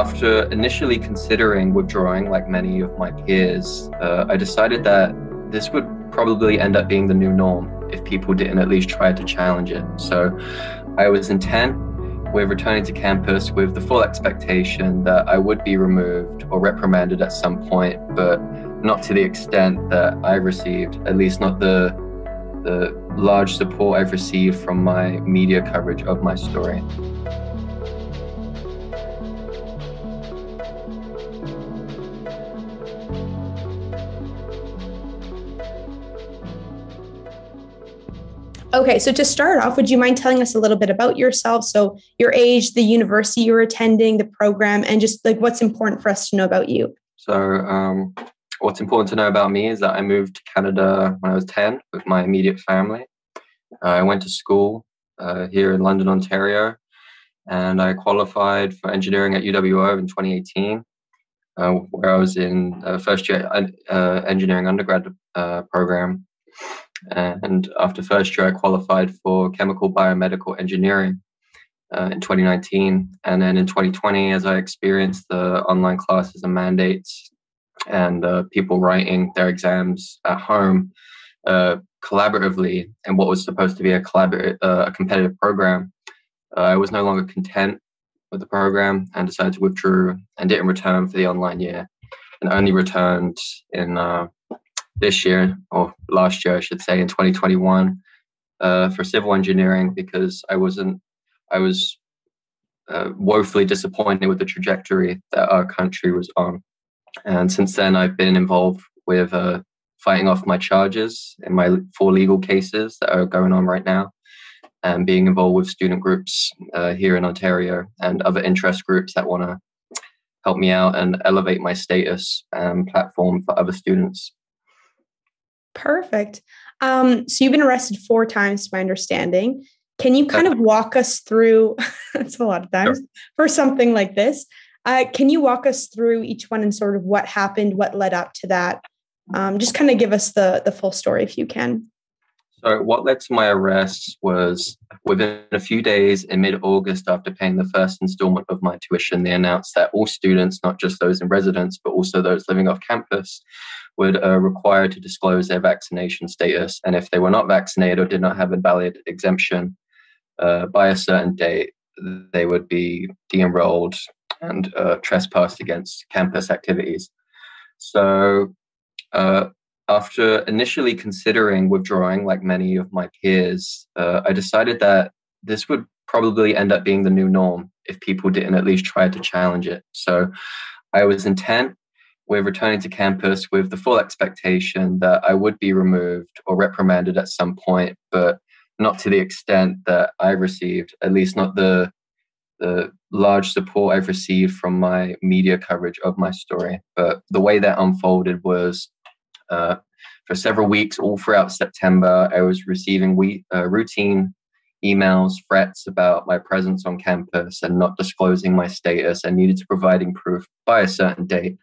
after initially considering withdrawing, like many of my peers, uh, I decided that this would probably end up being the new norm if people didn't at least try to challenge it. So I was intent with returning to campus with the full expectation that I would be removed or reprimanded at some point, but not to the extent that I received, at least not the the large support I've received from my media coverage of my story. Okay, so to start off, would you mind telling us a little bit about yourself? So, your age, the university you're attending, the program, and just like what's important for us to know about you. So, um, what's important to know about me is that I moved to Canada when I was 10 with my immediate family. Uh, I went to school uh, here in London, Ontario, and I qualified for engineering at UWO in 2018, uh, where I was in first year uh, engineering undergrad uh, program and after first year, I qualified for chemical biomedical engineering uh, in 2019. And then in 2020, as I experienced the online classes and mandates and uh, people writing their exams at home uh, collaboratively and what was supposed to be a, collaborative, uh, a competitive program, uh, I was no longer content with the program and decided to withdraw and didn't return for the online year and only returned in uh, this year or last year, I should say, in 2021 uh, for civil engineering because I wasn't, I was uh, woefully disappointed with the trajectory that our country was on. And since then, I've been involved with uh, fighting off my charges in my four legal cases that are going on right now, and being involved with student groups uh, here in Ontario and other interest groups that want to help me out and elevate my status and platform for other students. Perfect. Um, so you've been arrested four times, to my understanding. Can you kind of walk us through? That's a lot of times sure. for something like this. Uh, can you walk us through each one and sort of what happened, what led up to that? Um, just kind of give us the the full story if you can. So, what led to my arrest was within a few days in mid August, after paying the first installment of my tuition, they announced that all students, not just those in residence, but also those living off campus, would uh, require to disclose their vaccination status. And if they were not vaccinated or did not have a valid exemption uh, by a certain date, they would be de enrolled and uh, trespassed against campus activities. So, after initially considering withdrawing, like many of my peers, uh, I decided that this would probably end up being the new norm if people didn't at least try to challenge it. So I was intent with returning to campus with the full expectation that I would be removed or reprimanded at some point, but not to the extent that I received, at least not the the large support I've received from my media coverage of my story. But the way that unfolded was uh, for several weeks, all throughout September, I was receiving we, uh, routine emails, threats about my presence on campus and not disclosing my status and needed to providing proof by a certain date.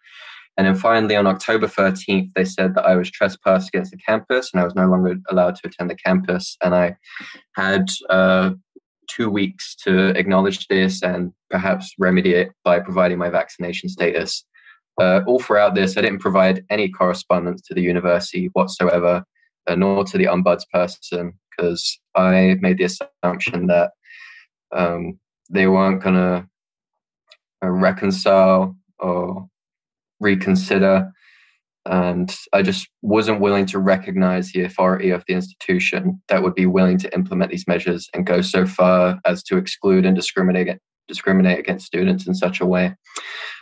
And then finally, on October 13th, they said that I was trespassed against the campus and I was no longer allowed to attend the campus. And I had uh, two weeks to acknowledge this and perhaps remedy it by providing my vaccination status. Uh, all throughout this, I didn't provide any correspondence to the university whatsoever, uh, nor to the ombuds person, because I made the assumption that um, they weren't going to uh, reconcile or reconsider. And I just wasn't willing to recognize the authority of the institution that would be willing to implement these measures and go so far as to exclude and discriminate discriminate against students in such a way.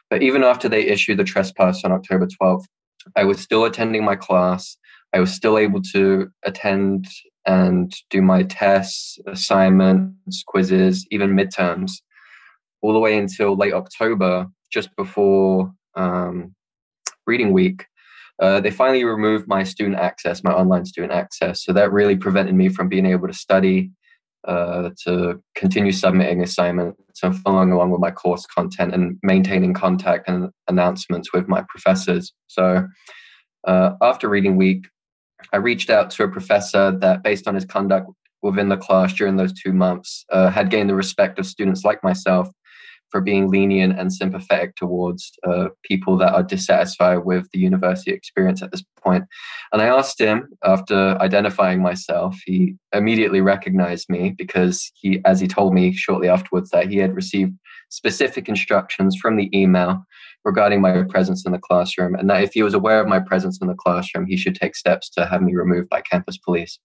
But even after they issued the trespass on October 12th, I was still attending my class. I was still able to attend and do my tests, assignments, quizzes, even midterms, all the way until late October, just before um, reading week. Uh, they finally removed my student access, my online student access. So that really prevented me from being able to study uh, to continue submitting assignments and following along with my course content and maintaining contact and announcements with my professors. So uh, after reading week, I reached out to a professor that, based on his conduct within the class during those two months, uh, had gained the respect of students like myself for being lenient and sympathetic towards uh, people that are dissatisfied with the university experience at this point. And I asked him after identifying myself, he immediately recognized me because he, as he told me shortly afterwards, that he had received specific instructions from the email regarding my presence in the classroom, and that if he was aware of my presence in the classroom, he should take steps to have me removed by campus police.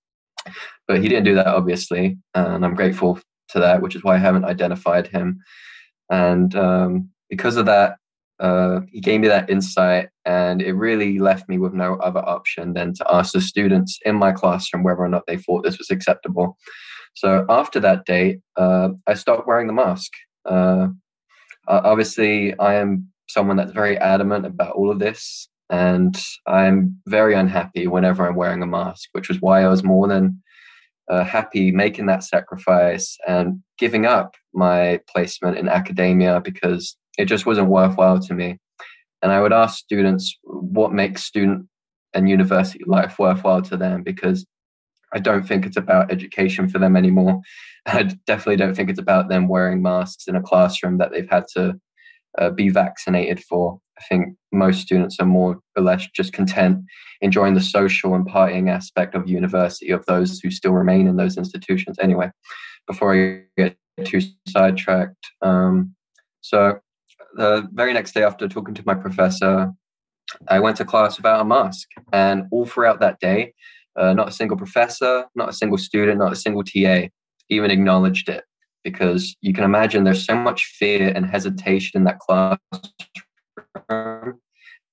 But he didn't do that, obviously, and I'm grateful to that, which is why I haven't identified him. And um, because of that, uh, he gave me that insight, and it really left me with no other option than to ask the students in my classroom whether or not they thought this was acceptable. So after that date, uh, I stopped wearing the mask. Uh, obviously, I am someone that's very adamant about all of this, and I'm very unhappy whenever I'm wearing a mask, which was why I was more than uh, happy making that sacrifice and giving up my placement in academia because it just wasn't worthwhile to me. And I would ask students what makes student and university life worthwhile to them because I don't think it's about education for them anymore. I definitely don't think it's about them wearing masks in a classroom that they've had to uh, be vaccinated for. I think most students are more or less just content enjoying the social and partying aspect of university of those who still remain in those institutions. Anyway, before I get too sidetracked, um, so the very next day after talking to my professor, I went to class without a mask, and all throughout that day, uh, not a single professor, not a single student, not a single TA even acknowledged it because you can imagine there's so much fear and hesitation in that classroom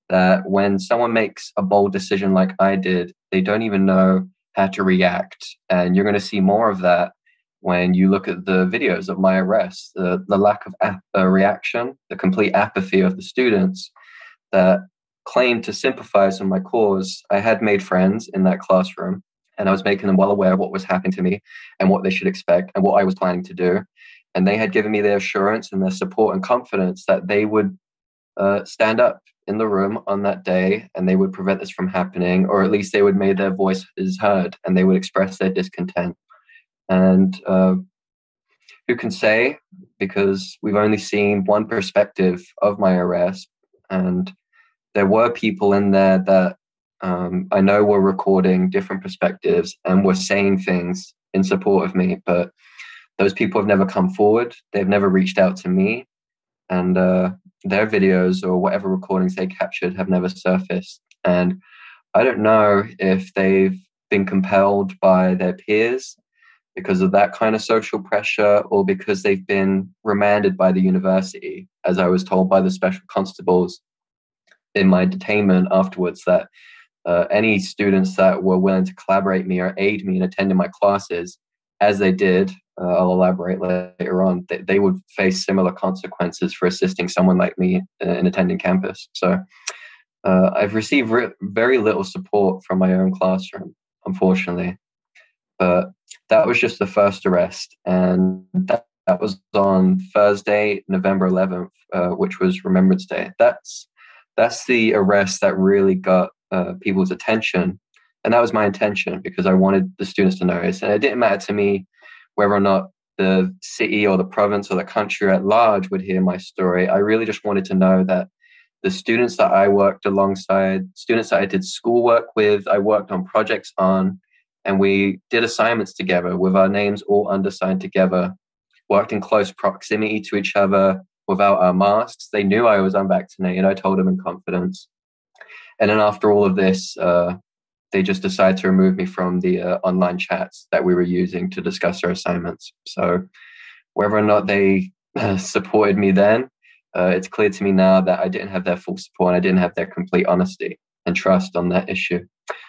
that when someone makes a bold decision like I did, they don't even know how to react. And you're going to see more of that when you look at the videos of my arrest, the, the lack of ap- uh, reaction, the complete apathy of the students that claimed to sympathize with my cause. I had made friends in that classroom and I was making them well aware of what was happening to me and what they should expect and what I was planning to do. And they had given me their assurance and their support and confidence that they would uh, stand up in the room on that day and they would prevent this from happening, or at least they would make their voices heard and they would express their discontent. And uh, who can say, because we've only seen one perspective of my arrest, and there were people in there that um, I know we're recording different perspectives and we're saying things in support of me, but those people have never come forward. They've never reached out to me, and uh, their videos or whatever recordings they captured have never surfaced. And I don't know if they've been compelled by their peers because of that kind of social pressure or because they've been remanded by the university, as I was told by the special constables in my detainment afterwards that uh, any students that were willing to collaborate me or aid me in attending my classes, as they did, uh, I'll elaborate later on, they, they, would face similar consequences for assisting someone like me in, in attending campus. So uh, I've received re- very little support from my own classroom, unfortunately. But that was just the first arrest, and that, that was on Thursday, November 11th, uh, which was Remembrance Day. That's that's the arrest that really got uh, people's attention. And that was my intention because I wanted the students to notice. And it didn't matter to me whether or not the city or the province or the country at large would hear my story. I really just wanted to know that the students that I worked alongside, students that I did schoolwork with, I worked on projects on, and we did assignments together with our names all undersigned together, worked in close proximity to each other without our masks. They knew I was unvaccinated. I told them in confidence. And then after all of this, uh, they just decided to remove me from the uh, online chats that we were using to discuss our assignments. So whether or not they uh, supported me then, uh, it's clear to me now that I didn't have their full support and I didn't have their complete honesty and trust on that issue.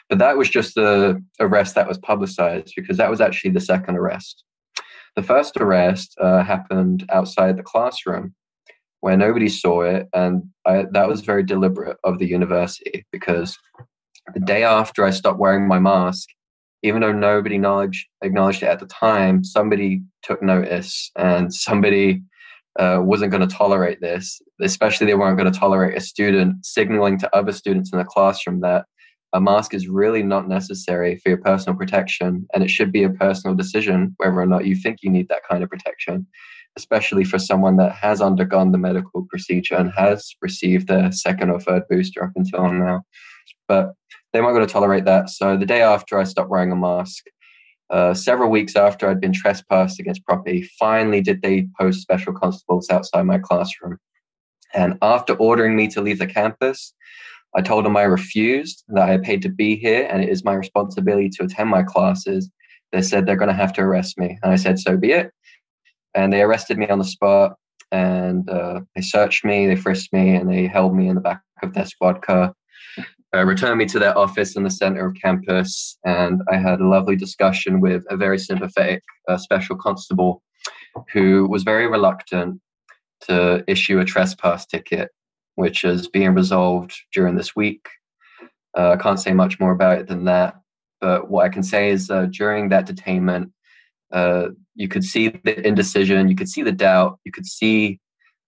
But that was just the arrest that was publicized because that was actually the second arrest. The first arrest uh, happened outside the classroom where nobody saw it. And I, that was very deliberate of the university because the day after I stopped wearing my mask, even though nobody acknowledged, acknowledged it at the time, somebody took notice and somebody uh, wasn't going to tolerate this. Especially, they weren't going to tolerate a student signaling to other students in the classroom that a mask is really not necessary for your personal protection and it should be a personal decision whether or not you think you need that kind of protection especially for someone that has undergone the medical procedure and has received their second or third booster up until now. But they weren't going to tolerate that. So the day after I stopped wearing a mask, uh, several weeks after I'd been trespassed against property, finally did they post special constables outside my classroom. And after ordering me to leave the campus, I told them I refused, that I paid to be here, and it is my responsibility to attend my classes. They said they're going to have to arrest me. And I said, so be it. And they arrested me on the spot and uh, they searched me, they frisked me, and they held me in the back of their squad car uh, returned me to their office in the center of campus, and I had a lovely discussion with a very sympathetic uh, special constable who was very reluctant to issue a trespass ticket, which is being resolved during this week. Uh, I can't say much more about it than that, but what I can say is uh, during that detainment, uh, you could see the indecision, you could see the doubt, you could see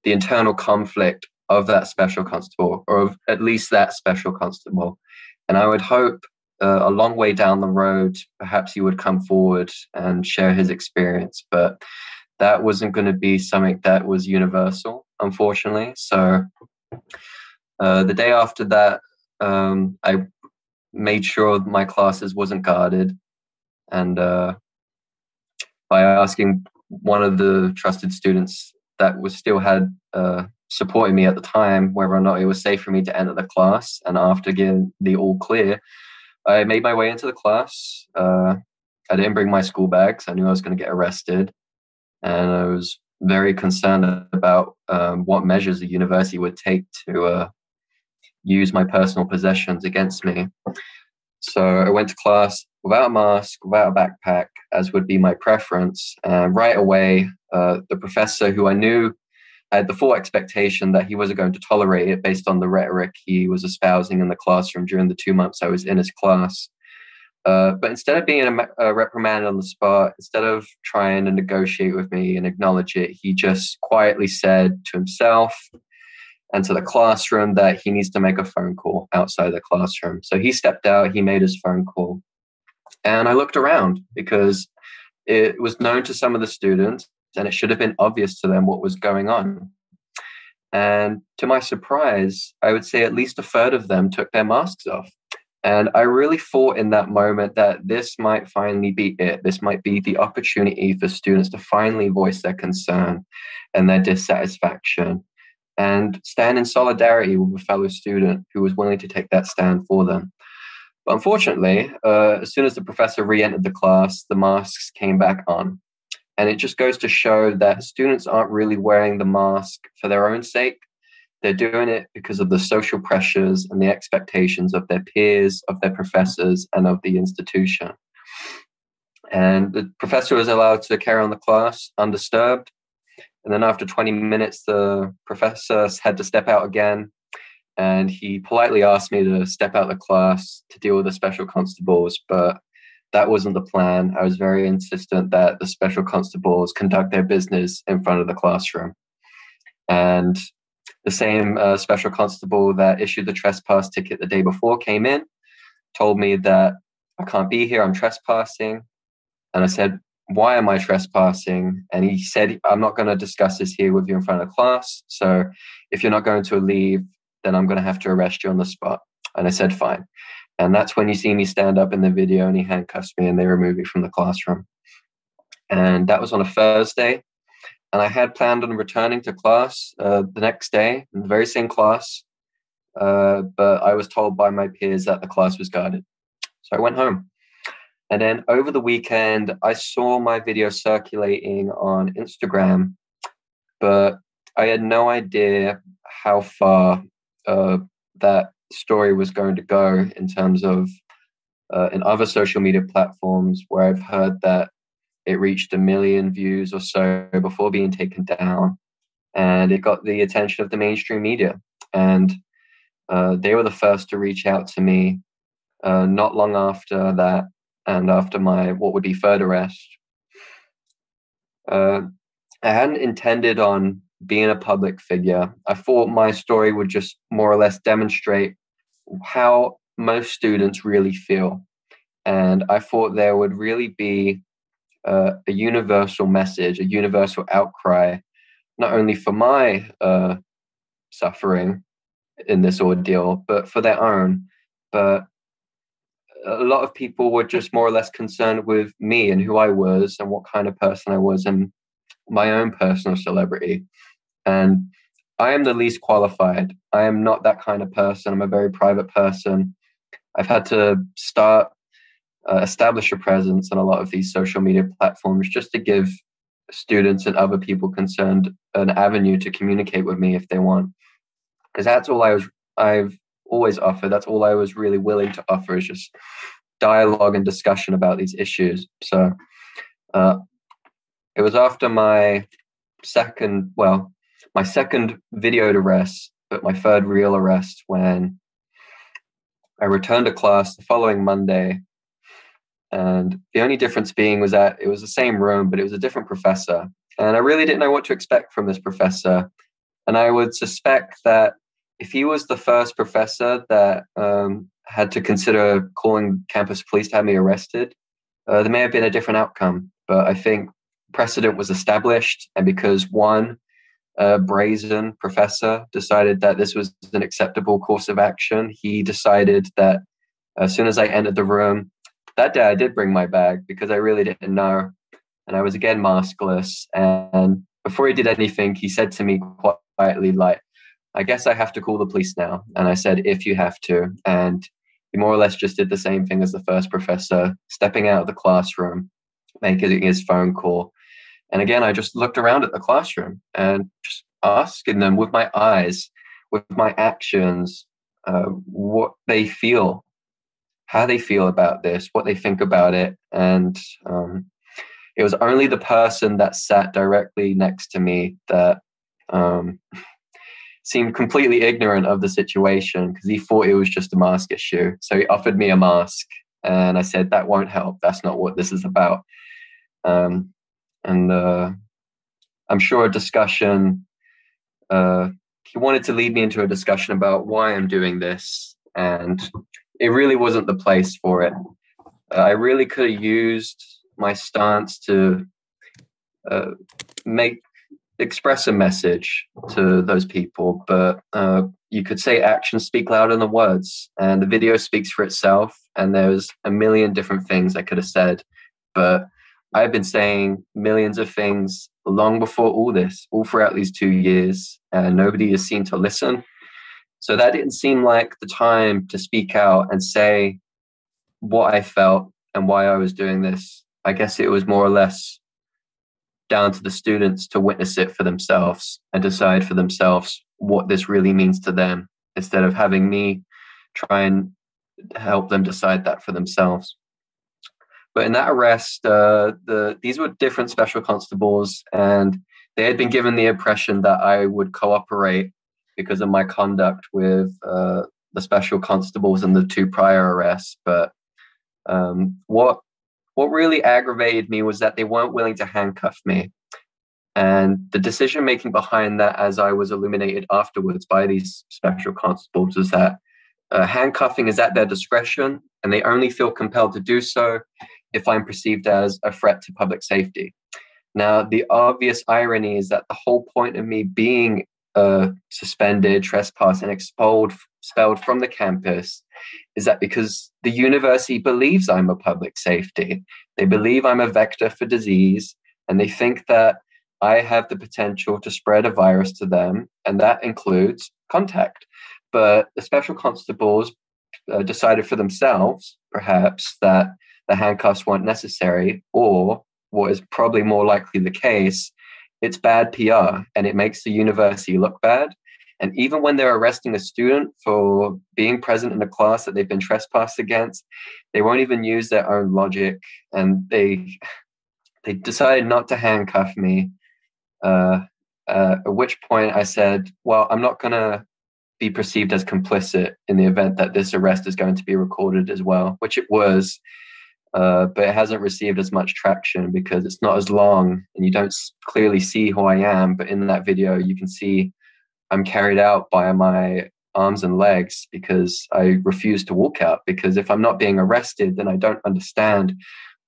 the internal conflict of that special constable, or of at least that special constable. And I would hope uh, a long way down the road, perhaps he would come forward and share his experience. But that wasn't going to be something that was universal, unfortunately. So uh, the day after that, um, I made sure my classes wasn't guarded, and uh, by asking one of the trusted students that was still had uh, supporting me at the time whether or not it was safe for me to enter the class. And after getting the all clear, I made my way into the class. Uh, I didn't bring my school bags. I knew I was going to get arrested. And I was very concerned about um, what measures the university would take to uh, use my personal possessions against me. So I went to class without a mask, without a backpack, as would be my preference. And right away, uh, the professor who I knew had the full expectation that he wasn't going to tolerate it based on the rhetoric he was espousing in the classroom during the two months I was in his class. Uh, but instead of being a, a reprimand on the spot, instead of trying to negotiate with me and acknowledge it, he just quietly said to himself and to the classroom that he needs to make a phone call outside the classroom. So he stepped out, he made his phone call. And I looked around because it was known to some of the students and it should have been obvious to them what was going on. And to my surprise, I would say at least a third of them took their masks off. And I really thought in that moment that this might finally be it. This might be the opportunity for students to finally voice their concern and their dissatisfaction and stand in solidarity with a fellow student who was willing to take that stand for them. But unfortunately, uh, as soon as the professor re entered the class, the masks came back on. And it just goes to show that students aren't really wearing the mask for their own sake. They're doing it because of the social pressures and the expectations of their peers, of their professors, and of the institution. And the professor was allowed to carry on the class undisturbed. And then after 20 minutes, the professor had to step out again. And he politely asked me to step out of the class to deal with the special constables. But that wasn't the plan. I was very insistent that the special constables conduct their business in front of the classroom. And the same uh, special constable that issued the trespass ticket the day before came in, told me that I can't be here, I'm trespassing. And I said, Why am I trespassing? And he said, I'm not going to discuss this here with you in front of class. So if you're not going to leave, then I'm going to have to arrest you on the spot. And I said, Fine. And that's when you see me stand up in the video and he handcuffs me and they remove me from the classroom. And that was on a Thursday. And I had planned on returning to class uh, the next day in the very same class. Uh, but I was told by my peers that the class was guarded. So I went home. And then over the weekend, I saw my video circulating on Instagram, but I had no idea how far uh, that story was going to go in terms of uh, in other social media platforms where I've heard that it reached a million views or so before being taken down, and it got the attention of the mainstream media, and uh, they were the first to reach out to me. Uh, not long after that, and after my what would be third arrest, uh, I hadn't intended on being a public figure. I thought my story would just more or less demonstrate how most students really feel. And I thought there would really be uh, a universal message, a universal outcry, not only for my uh, suffering in this ordeal, but for their own. But a lot of people were just more or less concerned with me and who I was and what kind of person I was and my own personal celebrity. And I am the least qualified. I am not that kind of person. I'm a very private person. I've had to start uh, establish a presence on a lot of these social media platforms just to give students and other people concerned an avenue to communicate with me if they want because that's all i was i've always offered that's all i was really willing to offer is just dialogue and discussion about these issues so uh, it was after my second well my second videoed arrest but my third real arrest when i returned to class the following monday and the only difference being was that it was the same room, but it was a different professor. And I really didn't know what to expect from this professor. And I would suspect that if he was the first professor that um, had to consider calling campus police to have me arrested, uh, there may have been a different outcome. But I think precedent was established. And because one uh, brazen professor decided that this was an acceptable course of action, he decided that as soon as I entered the room, that day I did bring my bag because I really didn't know. And I was again maskless. And before he did anything, he said to me quietly, like, I guess I have to call the police now. And I said, if you have to. And he more or less just did the same thing as the first professor, stepping out of the classroom, making his phone call. And again, I just looked around at the classroom and just asking them with my eyes, with my actions, uh, what they feel how they feel about this, what they think about it. And um, it was only the person that sat directly next to me that um, seemed completely ignorant of the situation because he thought it was just a mask issue. So he offered me a mask. And I said, that won't help. That's not what this is about. Um, and uh, I'm sure a discussion, uh, he wanted to lead me into a discussion about why I'm doing this and it really wasn't the place for it. Uh, I really could have used my stance to uh, make express a message to those people, but uh, you could say actions speak louder than words, and the video speaks for itself. And there's a million different things I could have said, but I've been saying millions of things long before all this, all throughout these two years, and nobody has seemed to listen. So that didn't seem like the time to speak out and say what I felt and why I was doing this. I guess it was more or less down to the students to witness it for themselves and decide for themselves what this really means to them instead of having me try and help them decide that for themselves. But in that arrest, uh, the these were different special constables, and they had been given the impression that I would cooperate because of my conduct with uh, the special constables and the two prior arrests. But um, what what really aggravated me was that they weren't willing to handcuff me. And the decision making behind that, as I was illuminated afterwards by these special constables, is that uh, handcuffing is at their discretion and they only feel compelled to do so if I'm perceived as a threat to public safety. Now, the obvious irony is that the whole point of me being uh, suspended, trespassed, and expelled, expelled from the campus is that because the university believes I'm a public safety, they believe I'm a vector for disease, and they think that I have the potential to spread a virus to them, and that includes contact. But the special constables uh, decided for themselves, perhaps, that the handcuffs weren't necessary, or what is probably more likely the case, it's bad PR and it makes the university look bad. And even when they're arresting a student for being present in a class that they've been trespassed against, they won't even use their own logic. And they they decided not to handcuff me. Uh, uh, at which point I said, "Well, I'm not going to be perceived as complicit in the event that this arrest is going to be recorded as well," which it was uh, but it hasn't received as much traction because it's not as long and you don't clearly see who I am. But in that video, you can see I'm carried out by my arms and legs because I refuse to walk out. Because if I'm not being arrested, then I don't understand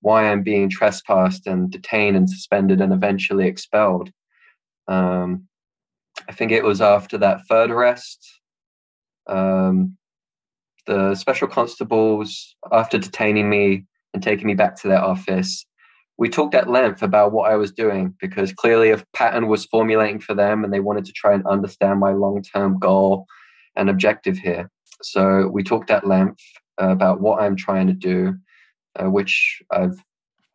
why I'm being trespassed and detained and suspended and eventually expelled. Um, I think it was after that third arrest. Um, the special constables, after detaining me and taking me back to their office, we talked at length about what I was doing because clearly a pattern was formulating for them and they wanted to try and understand my long term goal and objective here. So we talked at length about what I'm trying to do, uh, which I've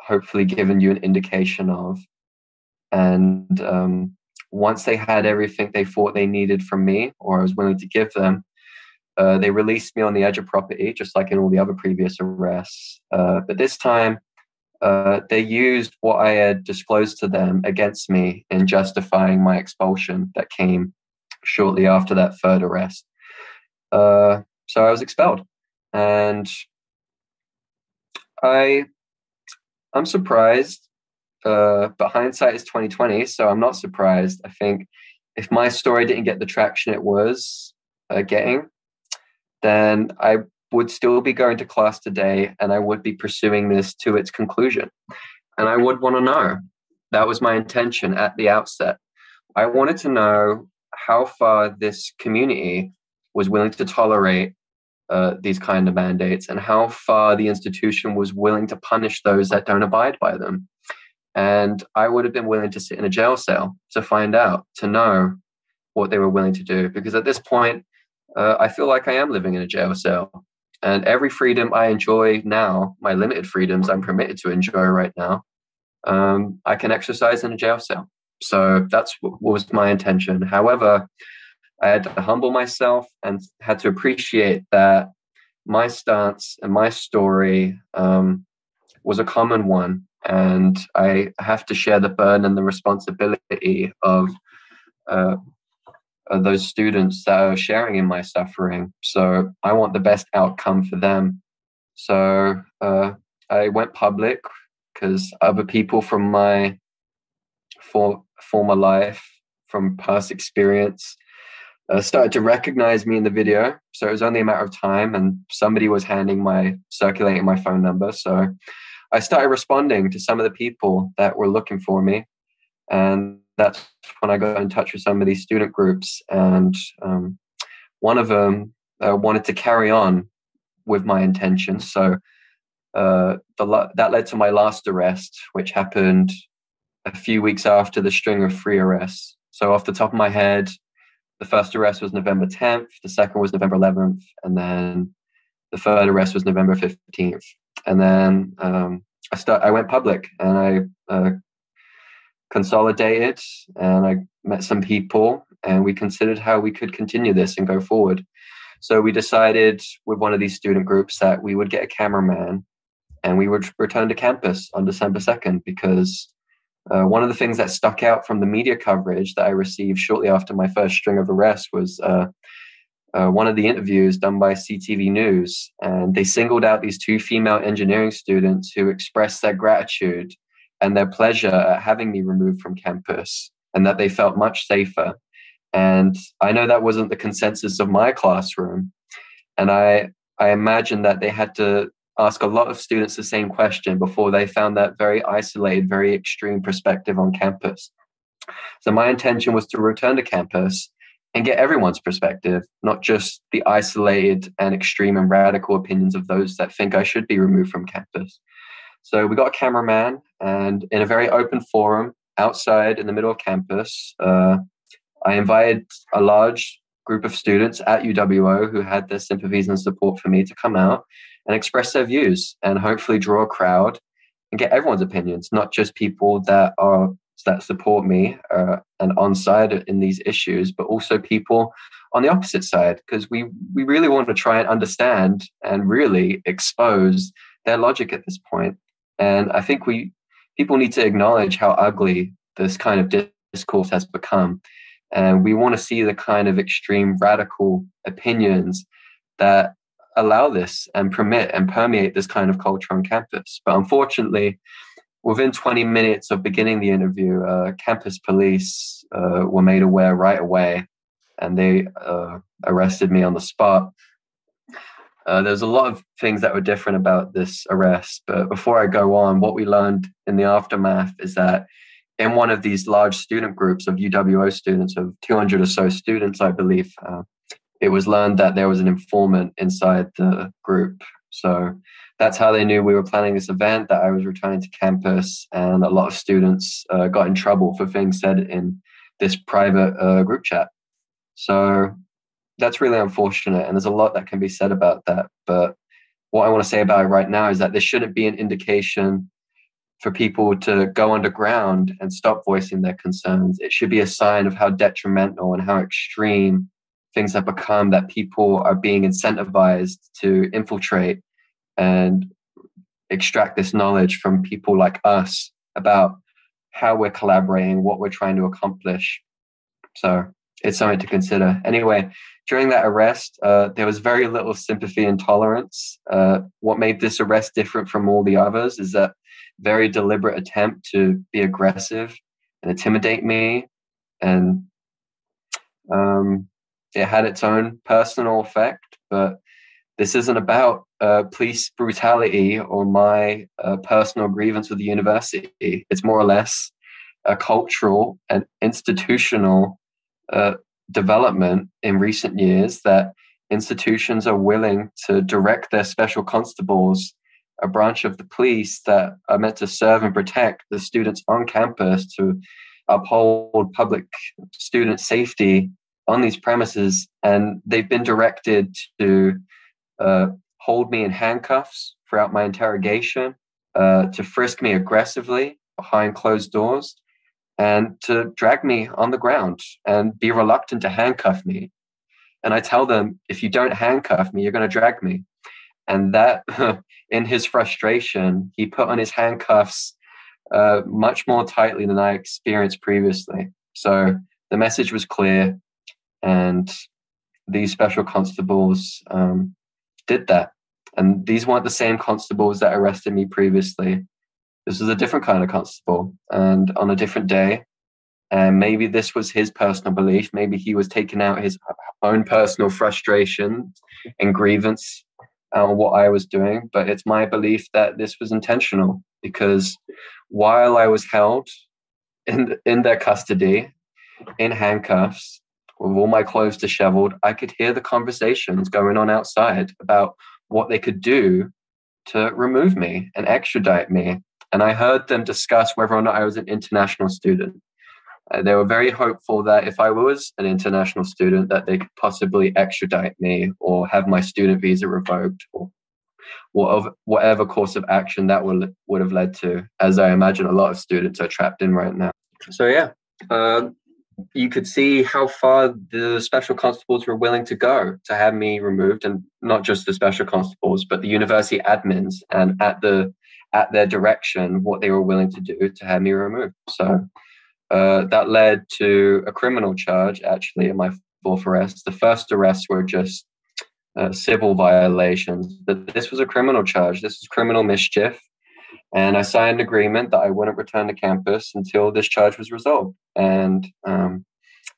hopefully given you an indication of. And um, once they had everything they thought they needed from me, or I was willing to give them, uh, they released me on the edge of property, just like in all the other previous arrests. Uh, but this time, uh, they used what I had disclosed to them against me in justifying my expulsion that came shortly after that third arrest. Uh, so I was expelled, and I I'm surprised. Uh, but hindsight is 2020, so I'm not surprised. I think if my story didn't get the traction it was getting, then I would still be going to class today and I would be pursuing this to its conclusion. And I would want to know. That was my intention at the outset. I wanted to know how far this community was willing to tolerate uh, these kind of mandates and how far the institution was willing to punish those that don't abide by them. And I would have been willing to sit in a jail cell to find out, to know what they were willing to do. Because at this point, uh, I feel like I am living in a jail cell. And every freedom I enjoy now, my limited freedoms I'm permitted to enjoy right now, um, I can exercise in a jail cell. So that's what was my intention. However, I had to humble myself and had to appreciate that my stance and my story um, was a common one. And I have to share the burden and the responsibility of uh, uh, those students that are sharing in my suffering. So I want the best outcome for them. So uh, I went public because other people from my for, former life, from past experience, uh, started to recognize me in the video. So it was only a matter of time, and somebody was handing my circulating my phone number. So I started responding to some of the people that were looking for me, and that's when I got in touch with some of these student groups, and um, one of them uh, wanted to carry on with my intentions. So uh, the, that led to my last arrest, which happened a few weeks after the string of three arrests. So off the top of my head, the first arrest was November 10th, the second was November 11th, and then the third arrest was November 15th. And then um, I start. I went public and I uh, consolidated and I met some people and we considered how we could continue this and go forward. So we decided with one of these student groups that we would get a cameraman and we would return to campus on December 2nd because uh, one of the things that stuck out from the media coverage that I received shortly after my first string of arrests was uh, uh, one of the interviews done by CTV News. And they singled out these two female engineering students who expressed their gratitude and their pleasure at having me removed from campus and that they felt much safer. And I know that wasn't the consensus of my classroom. And I, I imagine that they had to ask a lot of students the same question before they found that very isolated, very extreme perspective on campus. So my intention was to return to campus and get everyone's perspective, not just the isolated and extreme and radical opinions of those that think I should be removed from campus. So we got a cameraman, and in a very open forum outside in the middle of campus, uh, I invited a large group of students at UWO who had their sympathies and support for me to come out and express their views and hopefully draw a crowd and get everyone's opinions, not just people that are that support me uh, and on side in these issues, but also people on the opposite side, because we we really want to try and understand and really expose their logic at this point. And I think we people need to acknowledge how ugly this kind of discourse has become. And we want to see the kind of extreme radical opinions that allow this and permit and permeate this kind of culture on campus. But unfortunately, within 20 minutes of beginning the interview, uh, campus police uh, were made aware right away and they uh, arrested me on the spot. Uh, there's a lot of things that were different about this arrest. But before I go on, what we learned in the aftermath is that in one of these large student groups of UWO students, of 200 or so students, I believe, uh, it was learned that there was an informant inside the group. So that's how they knew we were planning this event, that I was returning to campus, and a lot of students uh, got in trouble for things said in this private uh, group chat. So that's really unfortunate, and there's a lot that can be said about that. But what I want to say about it right now is that this shouldn't be an indication for people to go underground and stop voicing their concerns. It should be a sign of how detrimental and how extreme things have become that people are being incentivized to infiltrate and extract this knowledge from people like us about how we're collaborating, what we're trying to accomplish. So it's something to consider. Anyway, during that arrest, uh, there was very little sympathy and tolerance. Uh, what made this arrest different from all the others is that very deliberate attempt to be aggressive and intimidate me. And um, it had its own personal effect, but this isn't about uh, police brutality or my uh, personal grievance with the university. It's more or less a cultural and institutional development in recent years that institutions are willing to direct their special constables, a branch of the police that are meant to serve and protect the students on campus to uphold public student safety on these premises. And they've been directed to uh, hold me in handcuffs throughout my interrogation, uh, to frisk me aggressively behind closed doors, and to drag me on the ground and be reluctant to handcuff me. And I tell them, if you don't handcuff me, you're going to drag me. And that, in his frustration, he put on his handcuffs uh, much more tightly than I experienced previously. So the message was clear, and these special constables um, did that. And these weren't the same constables that arrested me previously. This was a different kind of constable and on a different day. And maybe this was his personal belief. Maybe he was taking out his own personal frustration and grievance on what I was doing. But it's my belief that this was intentional because while I was held in, in their custody, in handcuffs, with all my clothes disheveled, I could hear the conversations going on outside about what they could do to remove me and extradite me. And I heard them discuss whether or not I was an international student. Uh, they were very hopeful that if I was an international student, that they could possibly extradite me or have my student visa revoked or whatever, course of action that would, would have led to, as I imagine a lot of students are trapped in right now. So, yeah, uh, you could see how far the special constables were willing to go to have me removed and not just the special constables but the university admins and at the at their direction what they were willing to do to have me removed so uh, that led to a criminal charge actually in my fourth arrest the first arrests were just uh, civil violations but this was a criminal charge this was criminal mischief and I signed an agreement that I wouldn't return to campus until this charge was resolved. And um,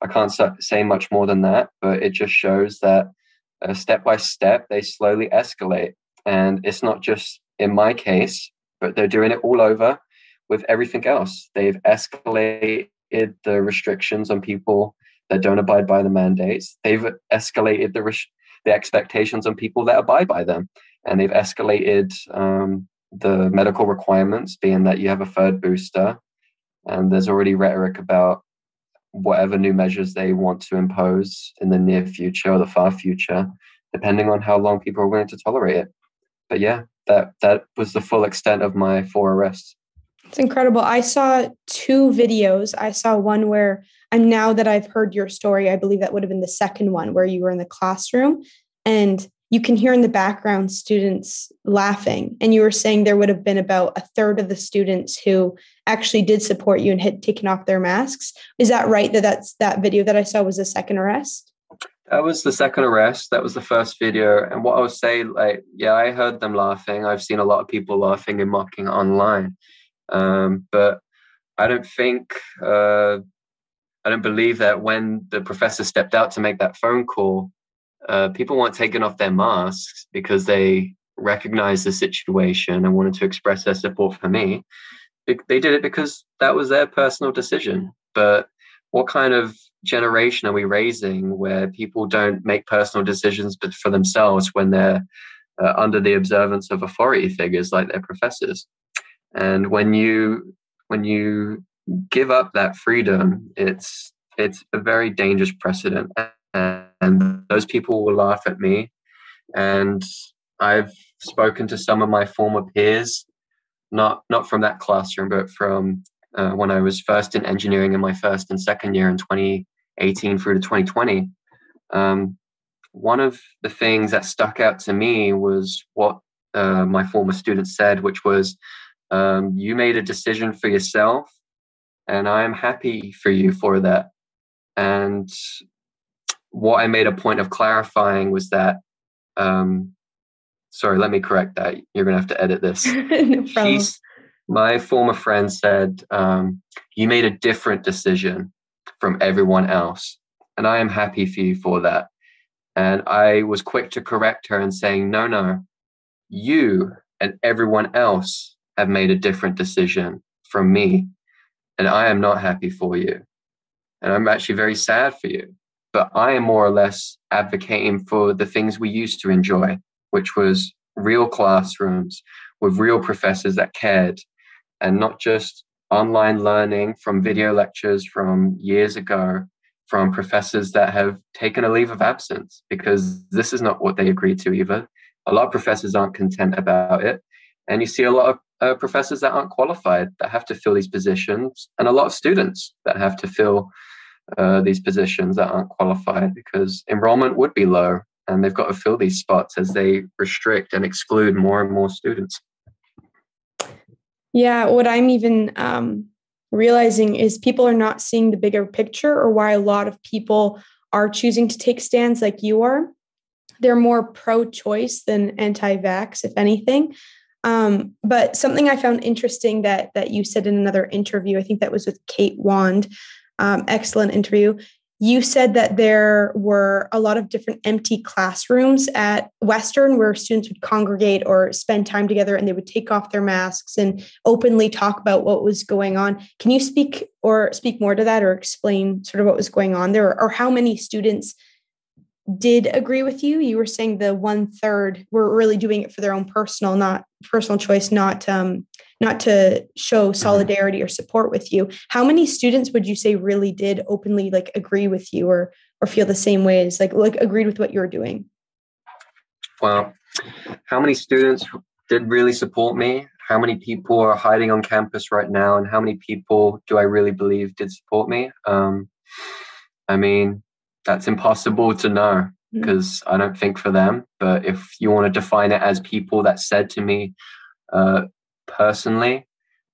I can't say much more than that, but it just shows that uh, step by step, they slowly escalate. And it's not just in my case, but they're doing it all over with everything else. They've escalated the restrictions on people that don't abide by the mandates. They've escalated the res- the expectations on people that abide by them, and they've escalated um, the medical requirements, being that you have a third booster, and there's already rhetoric about whatever new measures they want to impose in the near future or the far future, depending on how long people are willing to tolerate it. But yeah, that that was the full extent of my four arrests. It's incredible. I saw two videos. I saw one where I'm now that I've heard your story, I believe that would have been the second one where you were in the classroom and you can hear in the background students laughing. And you were saying there would have been about a third of the students who actually did support you and had taken off their masks. Is that right? That that's that video that I saw was the second arrest? That was the second arrest. That was the first video. And what I would say, like, yeah, I heard them laughing. I've seen a lot of people laughing and mocking online. Um, but I don't think, uh, I don't believe that when the professor stepped out to make that phone call, uh, people weren't taking off their masks because they recognized the situation and wanted to express their support for me. They did it because that was their personal decision. But what kind of generation are we raising where people don't make personal decisions but for themselves when they're uh, under the observance of authority figures like their professors? And when you when you give up that freedom, it's it's a very dangerous precedent. And those people will laugh at me. And I've spoken to some of my former peers, not not from that classroom, but from uh, when I was first in engineering in my first and second year in 2018 through to 2020. Um, one of the things that stuck out to me was what uh, my former student said, which was, um, "You made a decision for yourself, and I am happy for you for that." And what I made a point of clarifying was that um, sorry, let me correct that. You're going to have to edit this. no problem. my former friend said, um, You made a different decision from everyone else. And I am happy for you for that. And I was quick to correct her and saying, No, no, you and everyone else have made a different decision from me. And I am not happy for you. And I'm actually very sad for you. But I am more or less advocating for the things we used to enjoy which was real classrooms with real professors that cared and not just online learning from video lectures from years ago from professors that have taken a leave of absence because this is not what they agreed to either. A lot of professors aren't content about it. And you see a lot of uh, professors that aren't qualified that have to fill these positions, and a lot of students that have to fill uh, these positions that aren't qualified because enrollment would be low and they've got to fill these spots as they restrict and exclude more and more students. Yeah, what I'm even um, realizing is people are not seeing the bigger picture or why a lot of people are choosing to take stands like you are. They're more pro choice than anti vax, if anything. Um, but something I found interesting that that you said in another interview, I think that was with Kate Wand, um, excellent interview you said that there were a lot of different empty classrooms at Western where students would congregate or spend time together and they would take off their masks and openly talk about what was going on. Can you speak or speak more to that or explain sort of what was going on there or how many students did agree with you? You were saying the one third were really doing it for their own personal, not personal choice, not um, not to show mm-hmm. solidarity or support with you. How many students would you say really did openly like agree with you or or feel the same ways like like agreed with what you're doing? Well how many students did really support me? How many people are hiding on campus right now? And how many people do i really believe did support me? Um, i mean that's impossible to know because mm-hmm. i don't think for them but if you want to define it as people that said to me uh, personally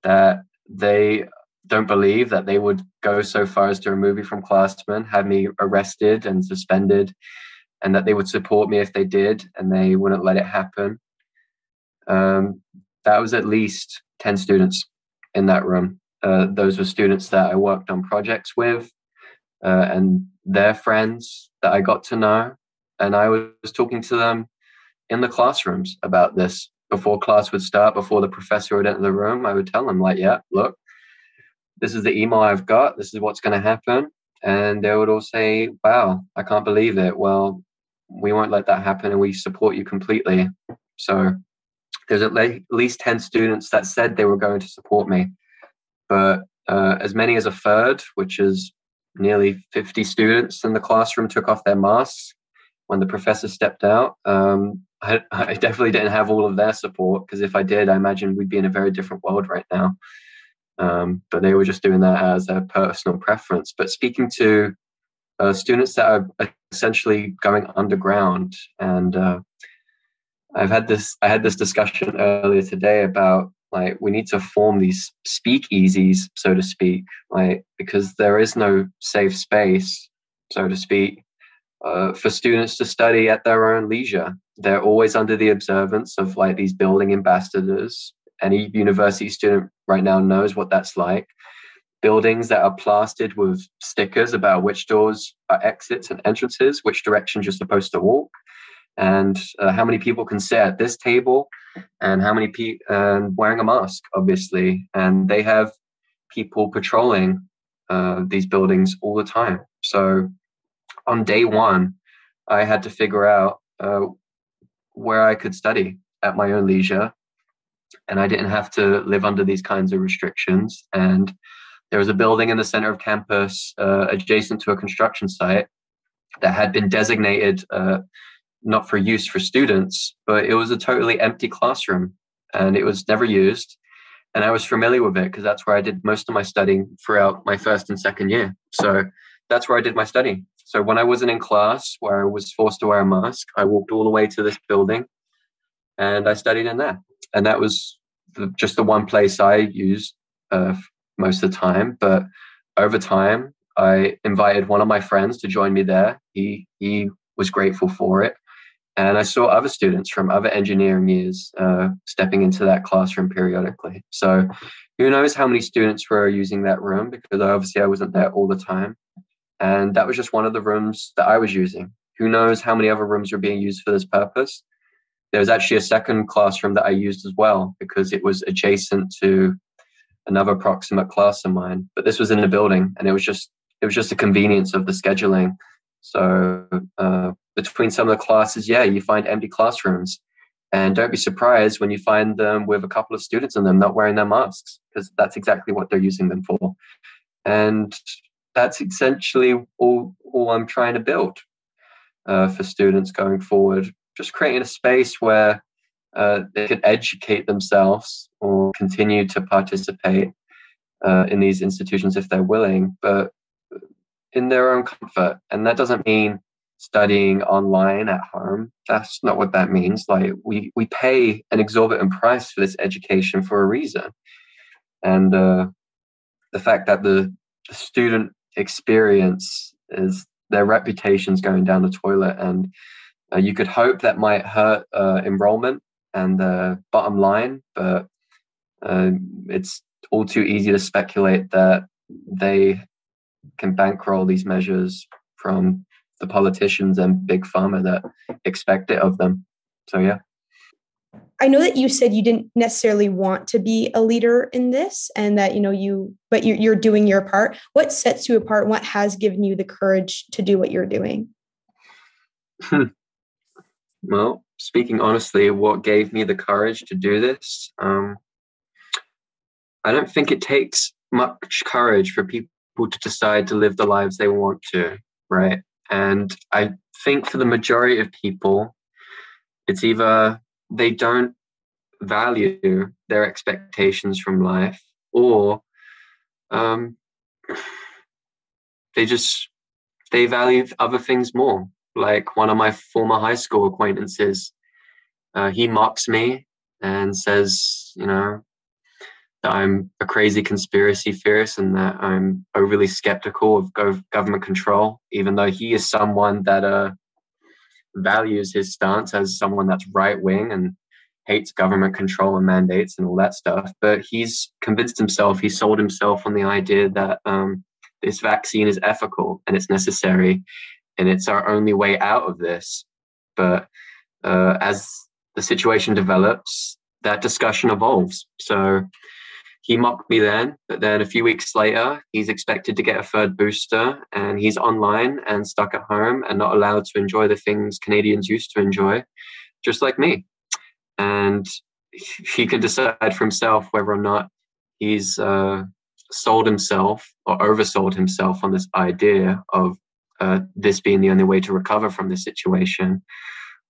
that they don't believe that they would go so far as to remove me from classmen, have me arrested and suspended, and that they would support me if they did, and they wouldn't let it happen. Um, that was at least 10 students in that room. Uh, those were students that I worked on projects with uh, and their friends that I got to know. And I was talking to them in the classrooms about this before class would start, before the professor would enter the room, I would tell them, like, yeah, look, this is the email I've got. This is what's going to happen. And they would all say, wow, I can't believe it. Well, we won't let that happen and we support you completely. So there's at least 10 students that said they were going to support me. But uh, as many as a third, which is nearly 50 students in the classroom, took off their masks when the professor stepped out. Um, I, I definitely didn't have all of their support because if I did, I imagine we'd be in a very different world right now. Um, but they were just doing that as a personal preference. But speaking to uh, students that are essentially going underground, and uh, I've had this, I had this discussion earlier today about like we need to form these speakeasies, so to speak, like because there is no safe space, so to speak, uh, for students to study at their own leisure they're always under the observance of like these building ambassadors. Any university student right now knows what that's like. buildings that are plastered with stickers about which doors are exits and entrances, which directions you're supposed to walk, and uh, how many people can sit at this table, and how many people and wearing a mask, obviously. And they have people patrolling uh, these buildings all the time. So on day one, I had to figure out uh, where I could study at my own leisure. And I didn't have to live under these kinds of restrictions. And there was a building in the center of campus uh, adjacent to a construction site that had been designated uh, not for use for students, but it was a totally empty classroom and it was never used. And I was familiar with it because that's where I did most of my studying throughout my first and second year. So that's where I did my studying. So when I wasn't in class where I was forced to wear a mask, I walked all the way to this building and I studied in there. And that was the, just the one place I used uh, most of the time. But over time, I invited one of my friends to join me there. He he was grateful for it, and I saw other students from other engineering years uh, stepping into that classroom periodically. So, who knows how many students were using that room? Because obviously I wasn't there all the time. And that was just one of the rooms that I was using. Who knows how many other rooms were being used for this purpose? There was actually a second classroom that I used as well because it was adjacent to another proximate class of mine. But this was in a building, and it was just it was just a convenience of the scheduling. So uh, between some of the classes, yeah, you find empty classrooms, and don't be surprised when you find them with a couple of students in them not wearing their masks because that's exactly what they're using them for. And that's essentially all, all I'm trying to build uh, for students going forward. Just creating a space where uh, they can educate themselves or continue to participate uh, in these institutions if they're willing, but in their own comfort. And that doesn't mean studying online at home. That's not what that means. Like we we pay an exorbitant price for this education for a reason, and uh, the fact that the, the student experience is their reputation's going down the toilet and uh, you could hope that might hurt uh, enrollment and the bottom line but uh, it's all too easy to speculate that they can bankroll these measures from the politicians and big pharma that expect it of them. So yeah I know that you said you didn't necessarily want to be a leader in this and that, you know, you, but you're, you're doing your part. What sets you apart? What has given you the courage to do what you're doing? Hmm. Well, speaking honestly, what gave me the courage to do this? Um, I don't think it takes much courage for people to decide to live the lives they want to, right? And I think for the majority of people, it's either they don't value their expectations from life or um, they just they value other things more. Like one of my former high school acquaintances uh, he mocks me and says you know that i'm a crazy conspiracy theorist and that i'm overly skeptical of gov- government control even though he is someone that uh, values his stance as someone that's right wing and hates government control and mandates and all that stuff. But he's convinced himself, he sold himself on the idea that um, this vaccine is ethical and it's necessary and it's our only way out of this. But uh, as the situation develops, that discussion evolves. So he mocked me then, but then a few weeks later, he's expected to get a third booster and he's online and stuck at home and not allowed to enjoy the things Canadians used to enjoy, just like me. And he can decide for himself whether or not he's uh, sold himself or oversold himself on this idea of uh, this being the only way to recover from this situation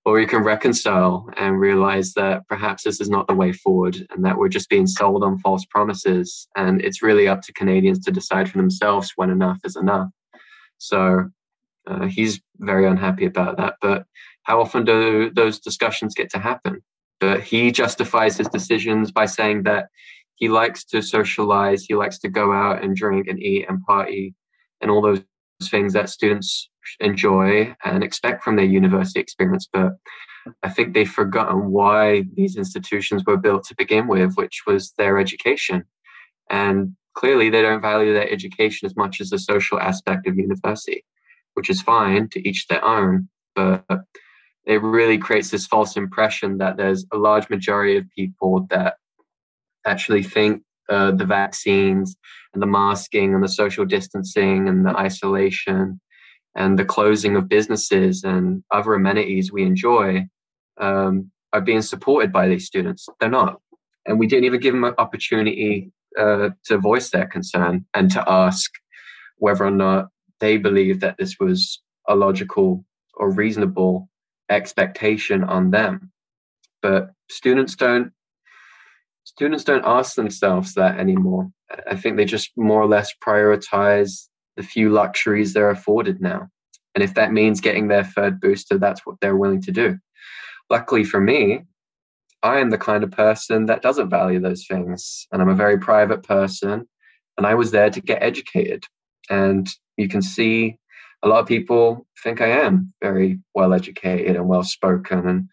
or we can reconcile and realize that perhaps this is not the way forward and that we're just being sold on false promises. And it's really up to Canadians to decide for themselves when enough is enough. So uh, he's very unhappy about that. But how often do those discussions get to happen? But he justifies his decisions by saying that he likes to socialize, he likes to go out and drink and eat and party and all those things that students enjoy and expect from their university experience. But I think they've forgotten why these institutions were built to begin with, which was their education. And clearly they don't value their education as much as the social aspect of university, which is fine to each their own. But it really creates this false impression that there's a large majority of people that actually think the vaccines and the masking and the social distancing and the isolation and the closing of businesses and other amenities we enjoy um, are being supported by these students. They're not. And we didn't even give them an opportunity uh, to voice their concern and to ask whether or not they believe that this was a logical or reasonable expectation on them. But students don't students don't ask themselves that anymore. I think they just more or less prioritize the few luxuries they're afforded now. And if that means getting their third booster, that's what they're willing to do. Luckily for me, I am the kind of person that doesn't value those things. And I'm a very private person. And I was there to get educated. And you can see a lot of people think I am very well educated and well spoken. And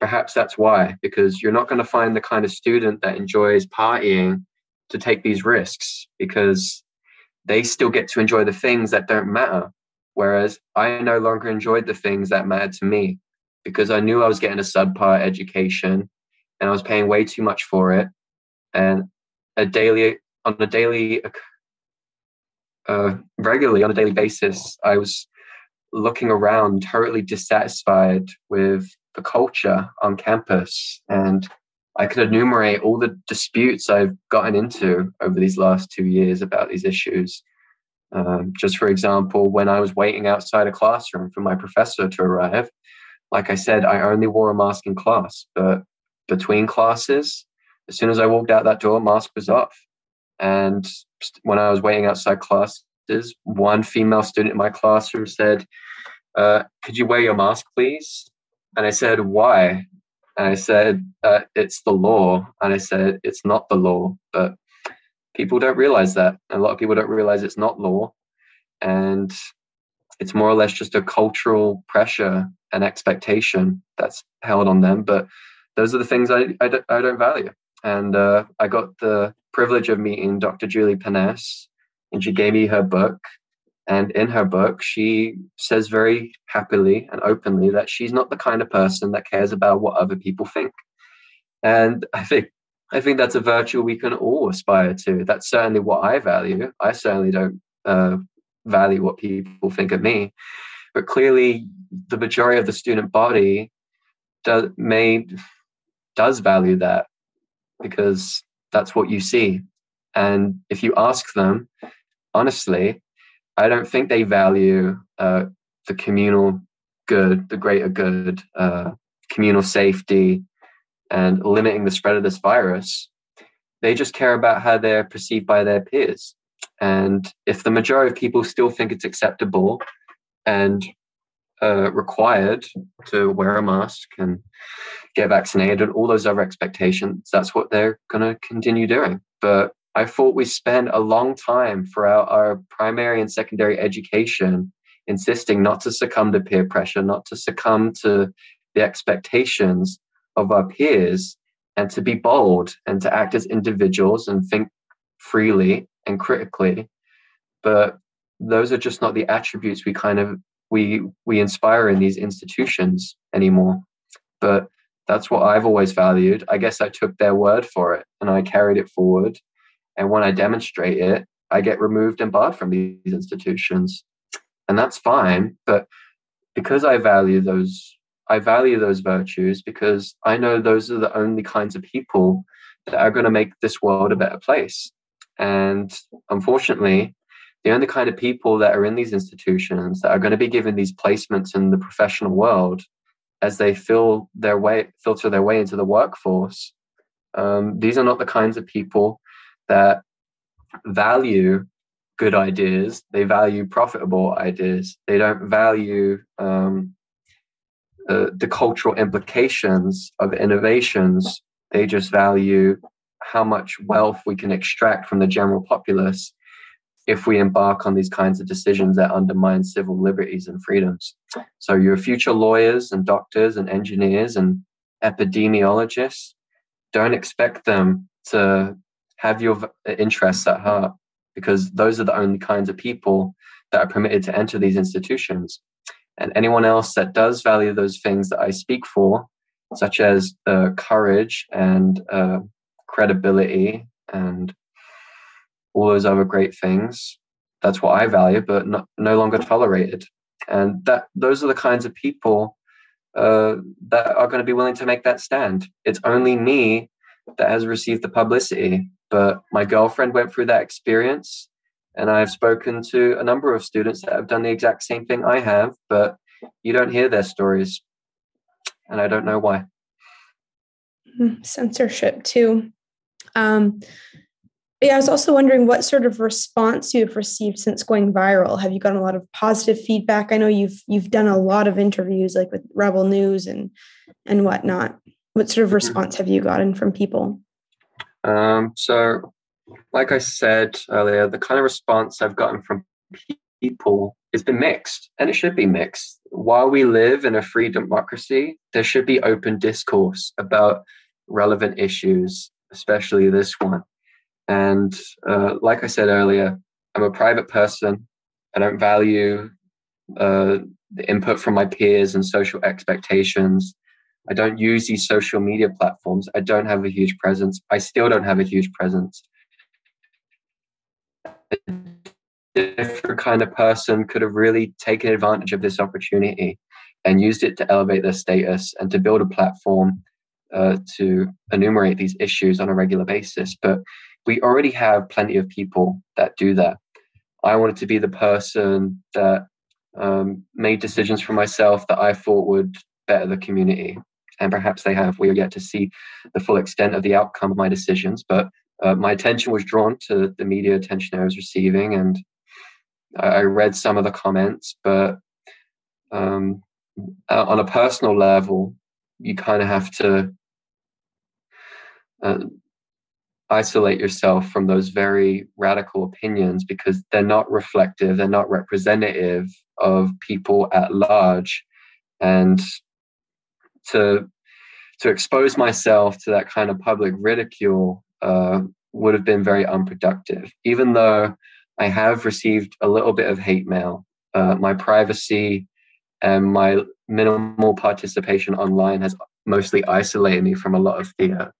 perhaps that's why, because you're not going to find the kind of student that enjoys partying to take these risks because they still get to enjoy the things that don't matter. Whereas I no longer enjoyed the things that mattered to me because I knew I was getting a subpar education and I was paying way too much for it. And a daily, on a daily, uh, regularly on a daily basis, I was looking around totally dissatisfied with the culture on campus. And I could enumerate all the disputes I've gotten into over these last two years about these issues. Um, just for example, when I was waiting outside a classroom for my professor to arrive, like I said, I only wore a mask in class, but between classes, as soon as I walked out that door, mask was off. And when I was waiting outside classes, one female student in my classroom said, uh, Could you wear your mask, please? And I said, Why? And I said, uh, It's the law. And I said, It's not the law. But people don't realize that. A lot of people don't realize it's not law. And it's more or less just a cultural pressure and expectation that's held on them. But those are the things I, I, don't, I don't value. And uh, I got the privilege of meeting Dr. Julie Ponesse, and she gave me her book. And in her book, she says very happily and openly that she's not the kind of person that cares about what other people think. And I think I think that's a virtue we can all aspire to. That's certainly what I value. I certainly don't uh, value what people think of me, but clearly, the majority of the student body does may does value that because that's what you see. And if you ask them, honestly, I don't think they value uh, the communal good, the greater good, uh, communal safety, and limiting the spread of this virus. They just care about how they're perceived by their peers. And if the majority of people still think it's acceptable and uh, required to wear a mask and get vaccinated all those other expectations, that's what they're going to continue doing. But I thought we spent a long time throughout our primary and secondary education insisting not to succumb to peer pressure, not to succumb to the expectations of our peers, and to be bold and to act as individuals and think freely and critically. But those are just not the attributes we kind of we we inspire in these institutions anymore. But that's what I've always valued. I guess I took their word for it and I carried it forward. And when I demonstrate it, I get removed and barred from these institutions. And that's fine. But because I value those, I value those virtues because I know those are the only kinds of people that are going to make this world a better place. And unfortunately, the only kind of people that are in these institutions that are going to be given these placements in the professional world as they fill their way filter their way into the workforce um, these are not the kinds of people that value good ideas they value profitable ideas they don't value um, uh, the cultural implications of innovations they just value how much wealth we can extract from the general populace if we embark on these kinds of decisions that undermine civil liberties and freedoms. So, your future lawyers and doctors and engineers and epidemiologists, don't expect them to have your interests at heart. because those are the only kinds of people that are permitted to enter these institutions. And anyone else that does value those things that I speak for, such as uh, courage and uh, credibility and all those other great things, that's what I value, but no, no longer tolerated. And that those are the kinds of people uh, that are going to be willing to make that stand. It's only me that has received the publicity, but my girlfriend went through that experience, and I've spoken to a number of students that have done the exact same thing I have, but you don't hear their stories, and I don't know why. Hmm, censorship too. Um, yeah, I was also wondering what sort of response you've received since going viral. Have you gotten a lot of positive feedback? I know you've you've done a lot of interviews, like with Rebel News and and whatnot. What sort of mm-hmm. response have you gotten from people? Um, so, like I said earlier, the kind of response I've gotten from people has been mixed, and it should be mixed. While we live in a free democracy, there should be open discourse about relevant issues, especially this one. And uh, like I said earlier, I'm a private person. I don't value uh, the input from my peers and social expectations. I don't use these social media platforms. I don't have a huge presence. I still don't have a huge presence. A different kind of person could have really taken advantage of this opportunity and used it to elevate their status and to build a platform uh, to enumerate these issues on a regular basis. But we already have plenty of people that do that. I wanted to be the person that um, made decisions for myself that I thought would better the community. And perhaps they have. We are yet to see the full extent of the outcome of my decisions, but uh, my attention was drawn to the media attention I was receiving, and I, I read some of the comments. But um, uh, on a personal level, you kind of have to uh, isolate yourself from those very radical opinions because they're not reflective, they're not representative of people at large. And to to expose myself to that kind of public ridicule uh, would have been very unproductive. Even though I have received a little bit of hate mail, uh, my privacy and my minimal participation online has mostly isolated me from a lot of the uh,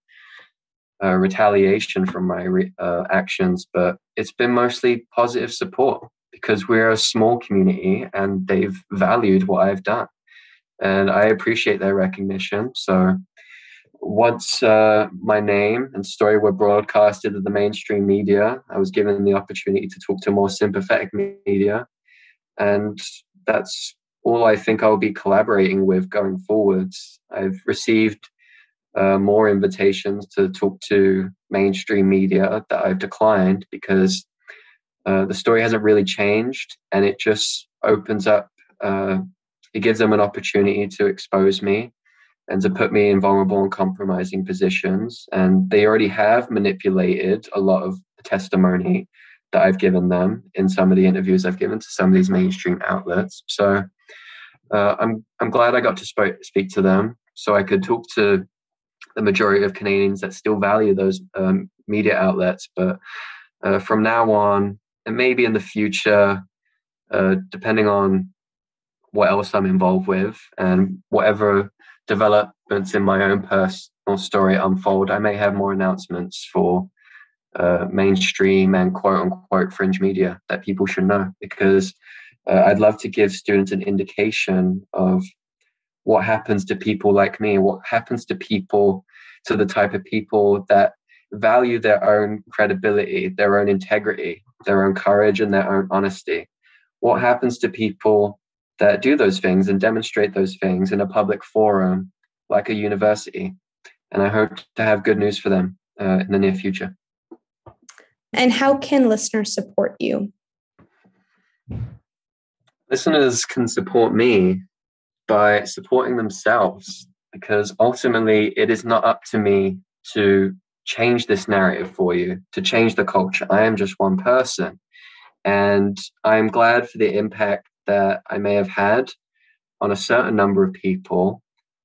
uh, retaliation from my re- uh, actions, but it's been mostly positive support because we're a small community and they've valued what I've done. And I appreciate their recognition. So once uh, my name and story were broadcasted to the mainstream media, I was given the opportunity to talk to more sympathetic media. And that's all I think I'll be collaborating with going forwards. I've received uh, more invitations to talk to mainstream media that I've declined because uh, the story hasn't really changed and it just opens up, uh, it gives them an opportunity to expose me and to put me in vulnerable and compromising positions. And they already have manipulated a lot of the testimony that I've given them in some of the interviews I've given to some of these mainstream outlets. So uh, I'm I'm glad I got to sp- speak to them so I could talk to the majority of Canadians that still value those um, media outlets. But uh, from now on, and maybe in the future, uh, depending on what else I'm involved with and whatever developments in my own personal story unfold, I may have more announcements for uh, mainstream and quote unquote fringe media that people should know because uh, I'd love to give students an indication of what happens to people like me, what happens to people, to the type of people that value their own credibility, their own integrity, their own courage, and their own honesty. What happens to people that do those things and demonstrate those things in a public forum like a university? And I hope to have good news for them uh, in the near future. And how can listeners support you? Listeners can support me by supporting themselves because ultimately it is not up to me to change this narrative for you, to change the culture. I am just one person. And I'm glad for the impact that I may have had on a certain number of people,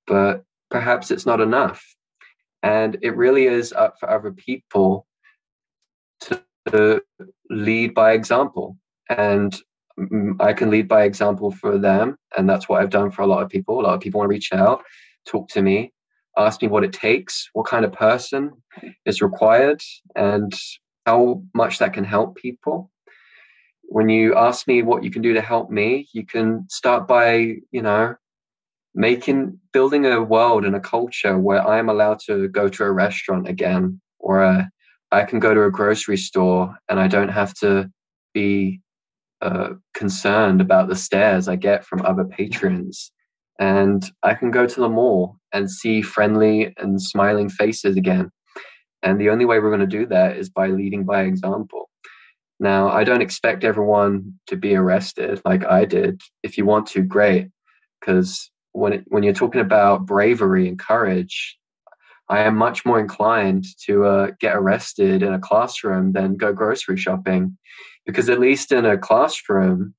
but perhaps it's not enough. And it really is up for other people to lead by example. And I can lead by example for them. And that's what I've done for a lot of people. A lot of people want to reach out, talk to me, ask me what it takes, what kind of person is required, and how much that can help people. When you ask me what you can do to help me, you can start by, you know, making building a world and a culture where I'm allowed to go to a restaurant again, or a, I can go to a grocery store and I don't have to be uh, concerned about the stares I get from other patrons. And I can go to the mall and see friendly and smiling faces again. And the only way we're going to do that is by leading by example. Now, I don't expect everyone to be arrested like I did. If you want to, great. Because when it, when you're talking about bravery and courage, I am much more inclined to uh, get arrested in a classroom than go grocery shopping, because at least in a classroom,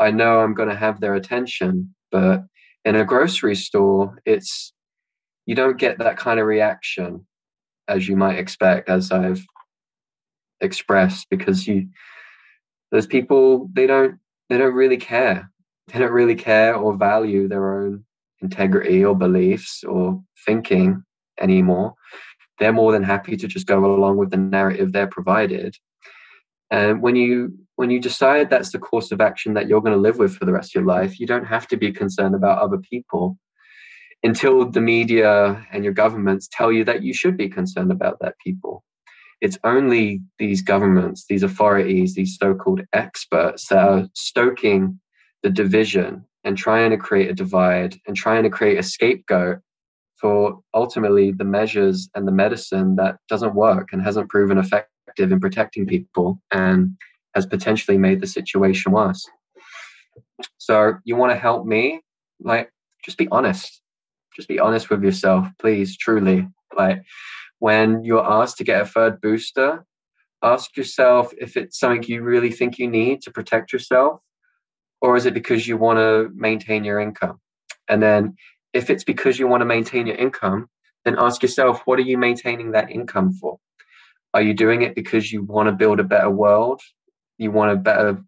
I know I'm going to have their attention. But in a grocery store, it's you don't get that kind of reaction as you might expect, as I've expressed, because you those people they don't they don't really care. They don't really care or value their own integrity or beliefs or thinking anymore. They're more than happy to just go along with the narrative they're provided. And when you when you decide that's the course of action that you're going to live with for the rest of your life, you don't have to be concerned about other people until the media and your governments tell you that you should be concerned about that people. It's only these governments, these authorities, these so called experts that are stoking the division and trying to create a divide and trying to create a scapegoat for ultimately the measures and the medicine that doesn't work and hasn't proven effective in protecting people and has potentially made the situation worse. So you want to help me? Like, just be honest. Just be honest with yourself, please, truly. Like, when you're asked to get a third booster, ask yourself if it's something you really think you need to protect yourself or is it because you want to maintain your income? And then if it's because you want to maintain your income, then ask yourself, what are you maintaining that income for? Are you doing it because you want to build a better world? You want a better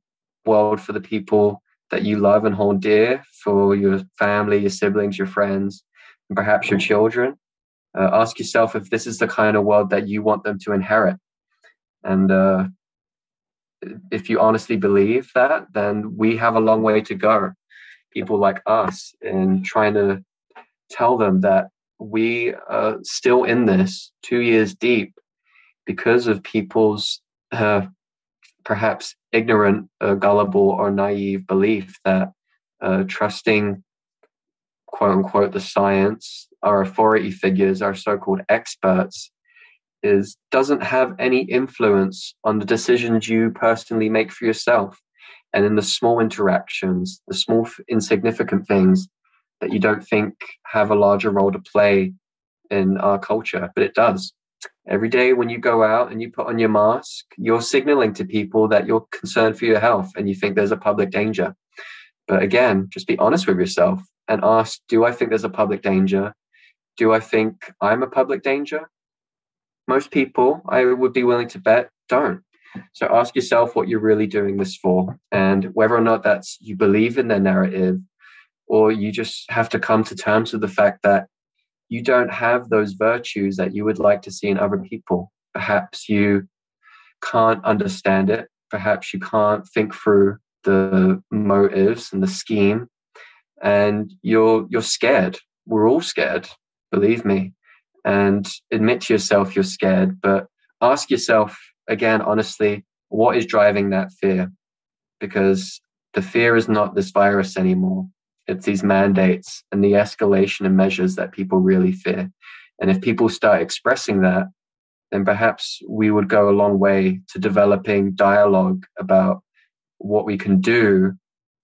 world for the people that you love and hold dear, for your family, your siblings, your friends, and perhaps your children? Uh, ask yourself if this is the kind of world that you want them to inherit. And uh, if you honestly believe that, then we have a long way to go. People like us in trying to tell them that we are still in this two years deep because of people's uh, perhaps ignorant, uh, gullible, or naive belief that uh, trusting, quote unquote, the science, our authority figures, our so called experts, is doesn't have any influence on the decisions you personally make for yourself and in the small interactions the small insignificant things that you don't think have a larger role to play in our culture but it does. Every day when you go out and you put on your mask you're signaling to people that you're concerned for your health and you think there's a public danger. But again just be honest with yourself and ask do i think there's a public danger do i think i'm a public danger most people, I would be willing to bet, don't. So ask yourself what you're really doing this for and whether or not that's you believe in their narrative or you just have to come to terms with the fact that you don't have those virtues that you would like to see in other people. Perhaps you can't understand it. Perhaps you can't think through the motives and the scheme and you're you're scared. We're all scared, believe me and admit to yourself you're scared, but ask yourself again, honestly, what is driving that fear? Because the fear is not this virus anymore. It's these mandates and the escalation of measures that people really fear. And if people start expressing that, then perhaps we would go a long way to developing dialogue about what we can do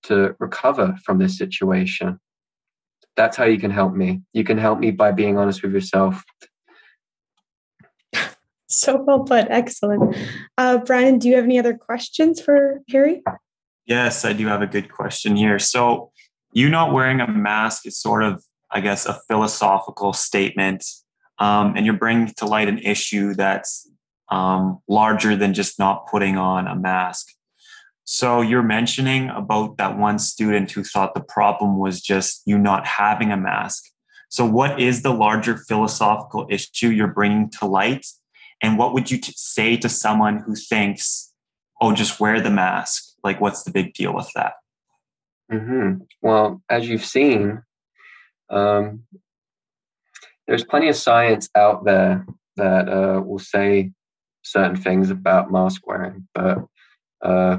to recover from this situation that's how you can help me. You can help me by being honest with yourself. So well put. Excellent. Uh, Brian, do you have any other questions for Harry? Yes, I do have a good question here. So, you not wearing a mask is sort of, I guess, a philosophical statement, um, and you're bringing to light an issue that's um, larger than just not putting on a mask. So you're mentioning about that one student who thought the problem was just you not having a mask. So, what is the larger philosophical issue you're bringing to light? And what would you t- say to someone who thinks, oh, just wear the mask? Like, what's the big deal with that? Mm-hmm. Well, as you've seen, um, there's plenty of science out there that uh, will say certain things about mask wearing, but uh,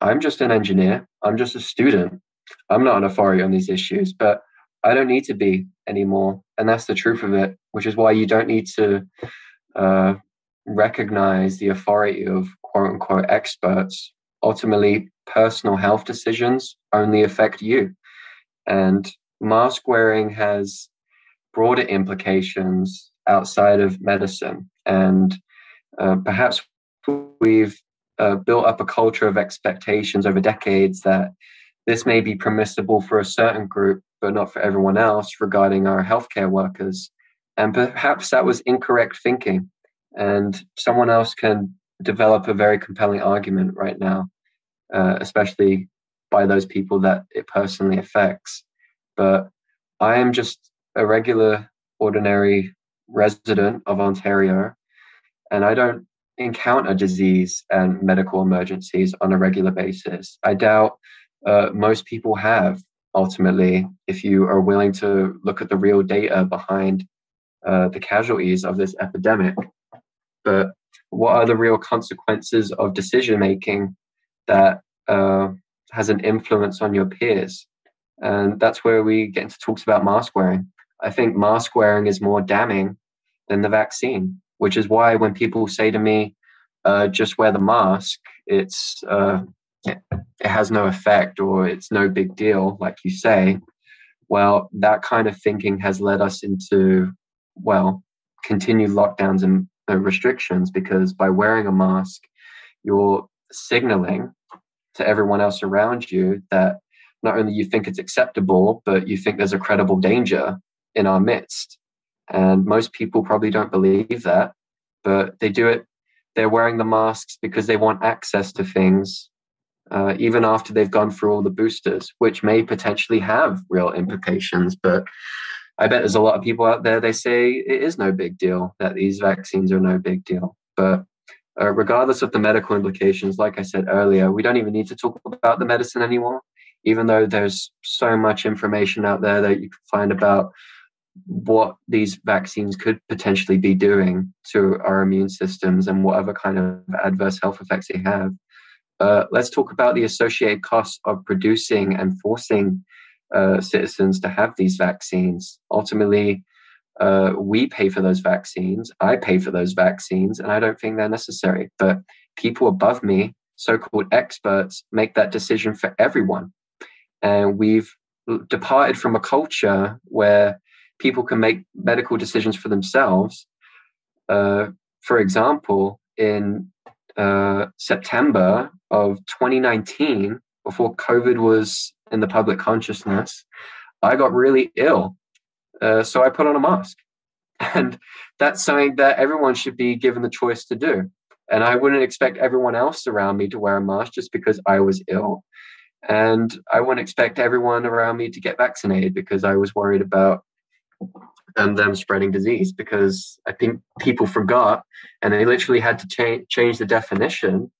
I'm just an engineer. I'm just a student. I'm not an authority on these issues, but I don't need to be anymore. And that's the truth of it, which is why you don't need to uh, recognize the authority of quote unquote experts. Ultimately, personal health decisions only affect you. And mask wearing has broader implications outside of medicine. And uh, perhaps we've uh, built up a culture of expectations over decades that this may be permissible for a certain group, but not for everyone else regarding our healthcare workers. And perhaps that was incorrect thinking. And someone else can develop a very compelling argument right now, uh, especially by those people that it personally affects. But I am just a regular, ordinary resident of Ontario, and I don't encounter disease and medical emergencies on a regular basis. I doubt uh, most people have, ultimately, if you are willing to look at the real data behind uh, the casualties of this epidemic. But what are the real consequences of decision making that uh, has an influence on your peers? And that's where we get into talks about mask wearing. I think mask wearing is more damning than the vaccine, which is why when people say to me, uh, just wear the mask, it's uh, it, has no effect or it's no big deal, like you say. Well, that kind of thinking has led us into, well, continued lockdowns and uh, restrictions because by wearing a mask, you're signaling to everyone else around you that not only you think it's acceptable, but you think there's a credible danger in our midst. And most people probably don't believe that, but they do it. They're wearing the masks because they want access to things, uh, even after they've gone through all the boosters, which may potentially have real implications. But I bet there's a lot of people out there, they say it is no big deal, that these vaccines are no big deal. But uh, regardless of the medical implications, like I said earlier, we don't even need to talk about the medicine anymore, even though there's so much information out there that you can find about what these vaccines could potentially be doing to our immune systems and whatever kind of adverse health effects they have. Uh, let's talk about the associated costs of producing and forcing uh, citizens to have these vaccines. Ultimately, uh, we pay for those vaccines. I pay for those vaccines, and I don't think they're necessary. But people above me, so called experts, make that decision for everyone. And we've departed from a culture where people can make medical decisions for themselves. Uh, for example, in uh, September of 2019, before COVID was in the public consciousness, I got really ill. Uh, so I put on a mask. And that's something that everyone should be given the choice to do. And I wouldn't expect everyone else around me to wear a mask just because I was ill. And I wouldn't expect everyone around me to get vaccinated because I was worried about and them spreading disease because I think people forgot and they literally had to cha- change the definition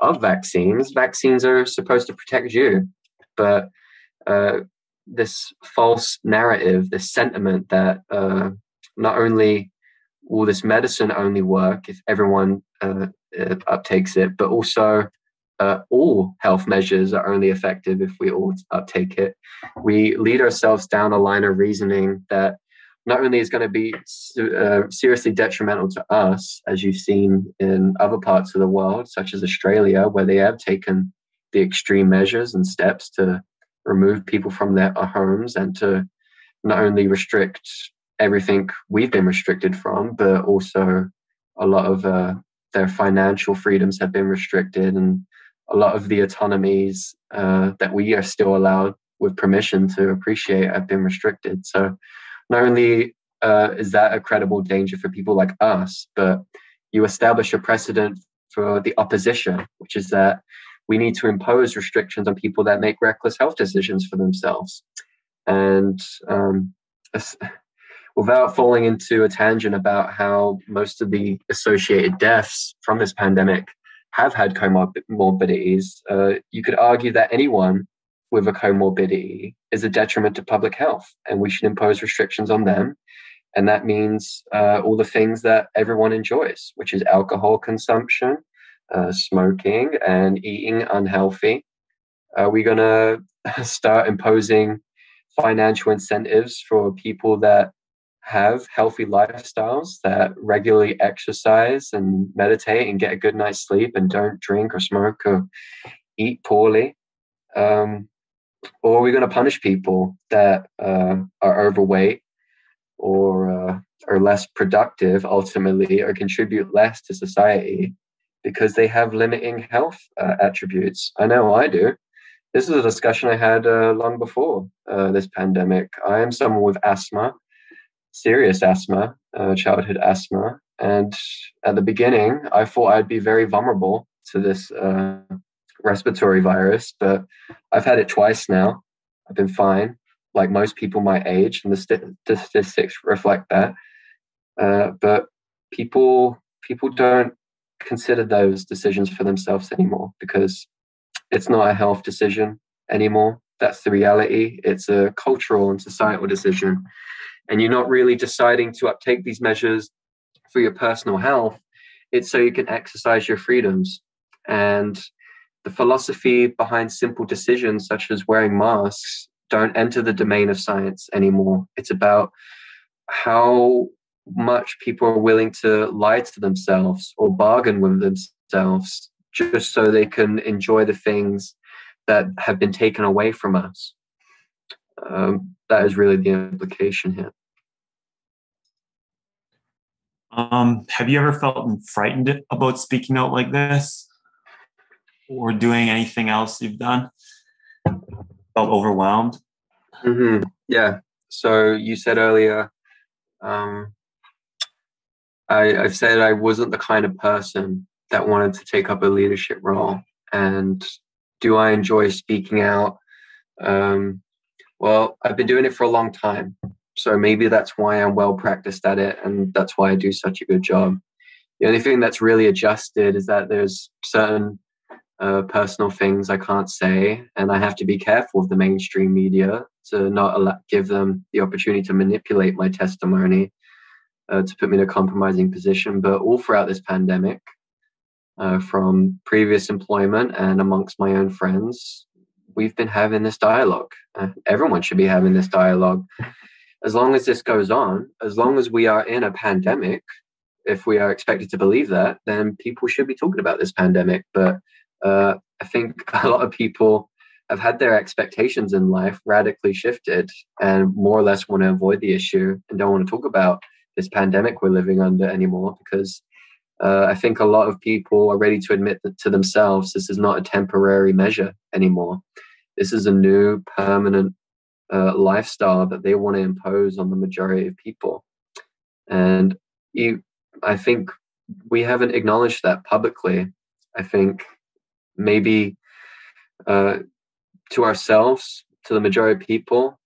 of vaccines. Vaccines are supposed to protect you, but uh, this false narrative, this sentiment that uh, not only will this medicine only work if everyone uh, uh uptakes it, but also uh, all health measures are only effective if we all uptake it. We lead ourselves down a line of reasoning that not only is going to be uh, seriously detrimental to us, as you've seen in other parts of the world, such as Australia, where they have taken the extreme measures and steps to remove people from their homes and to not only restrict everything we've been restricted from, but also a lot of uh, their financial freedoms have been restricted and a lot of the autonomies uh, that we are still allowed with permission to appreciate have been restricted. So not only uh, is that a credible danger for people like us, but you establish a precedent for the opposition, which is that we need to impose restrictions on people that make reckless health decisions for themselves. And um, without falling into a tangent about how most of the associated deaths from this pandemic have had comorbidities, uh, you could argue that anyone with a comorbidity is a detriment to public health, and we should impose restrictions on them. And that means uh, all the things that everyone enjoys, which is alcohol consumption, uh, smoking, and eating unhealthy. Are we going to start imposing financial incentives for people that have healthy lifestyles that regularly exercise and meditate and get a good night's sleep and don't drink or smoke or eat poorly? Um, or are we going to punish people that uh, are overweight or uh, are less productive ultimately or contribute less to society because they have limiting health uh, attributes? I know I do. This is a discussion I had uh, long before uh, this pandemic. I am someone with asthma, serious asthma, uh, childhood asthma. And at the beginning, I thought I'd be very vulnerable to this respiratory virus, but I've had it twice now. I've been fine, like most people my age, and the statistics reflect that. Uh, but people people don't consider those decisions for themselves anymore because it's not a health decision anymore. That's the reality. It's a cultural and societal decision. And you're not really deciding to uptake these measures for your personal health. It's so you can exercise your freedoms. And the philosophy behind simple decisions such as wearing masks don't enter the domain of science anymore. It's about how much people are willing to lie to themselves or bargain with themselves just so they can enjoy the things that have been taken away from us. Um, that is really the implication here. Um, have you ever felt frightened about speaking out like this? or doing anything else you've done? Felt overwhelmed? Mm-hmm. Yeah. So you said earlier, um, I, I've said I wasn't the kind of person that wanted to take up a leadership role. And do I enjoy speaking out? Um, well, I've been doing it for a long time. So maybe that's why I'm well practiced at it and that's why I do such a good job. The only thing that's really adjusted is that there's certain uh, personal things I can't say, and I have to be careful of the mainstream media to not allow, give them the opportunity to manipulate my testimony uh, to put me in a compromising position. But all throughout this pandemic, uh, from previous employment and amongst my own friends, we've been having this dialogue. Uh, everyone should be having this dialogue. As long as this goes on, as long as we are in a pandemic, if we are expected to believe that, then people should be talking about this pandemic. But uh, I think a lot of people have had their expectations in life radically shifted and more or less want to avoid the issue and don't want to talk about this pandemic we're living under anymore because uh, I think a lot of people are ready to admit to themselves this is not a temporary measure anymore. This is a new permanent uh, lifestyle that they want to impose on the majority of people. And you, I think we haven't acknowledged that publicly. I think maybe uh, to ourselves, to the majority of people,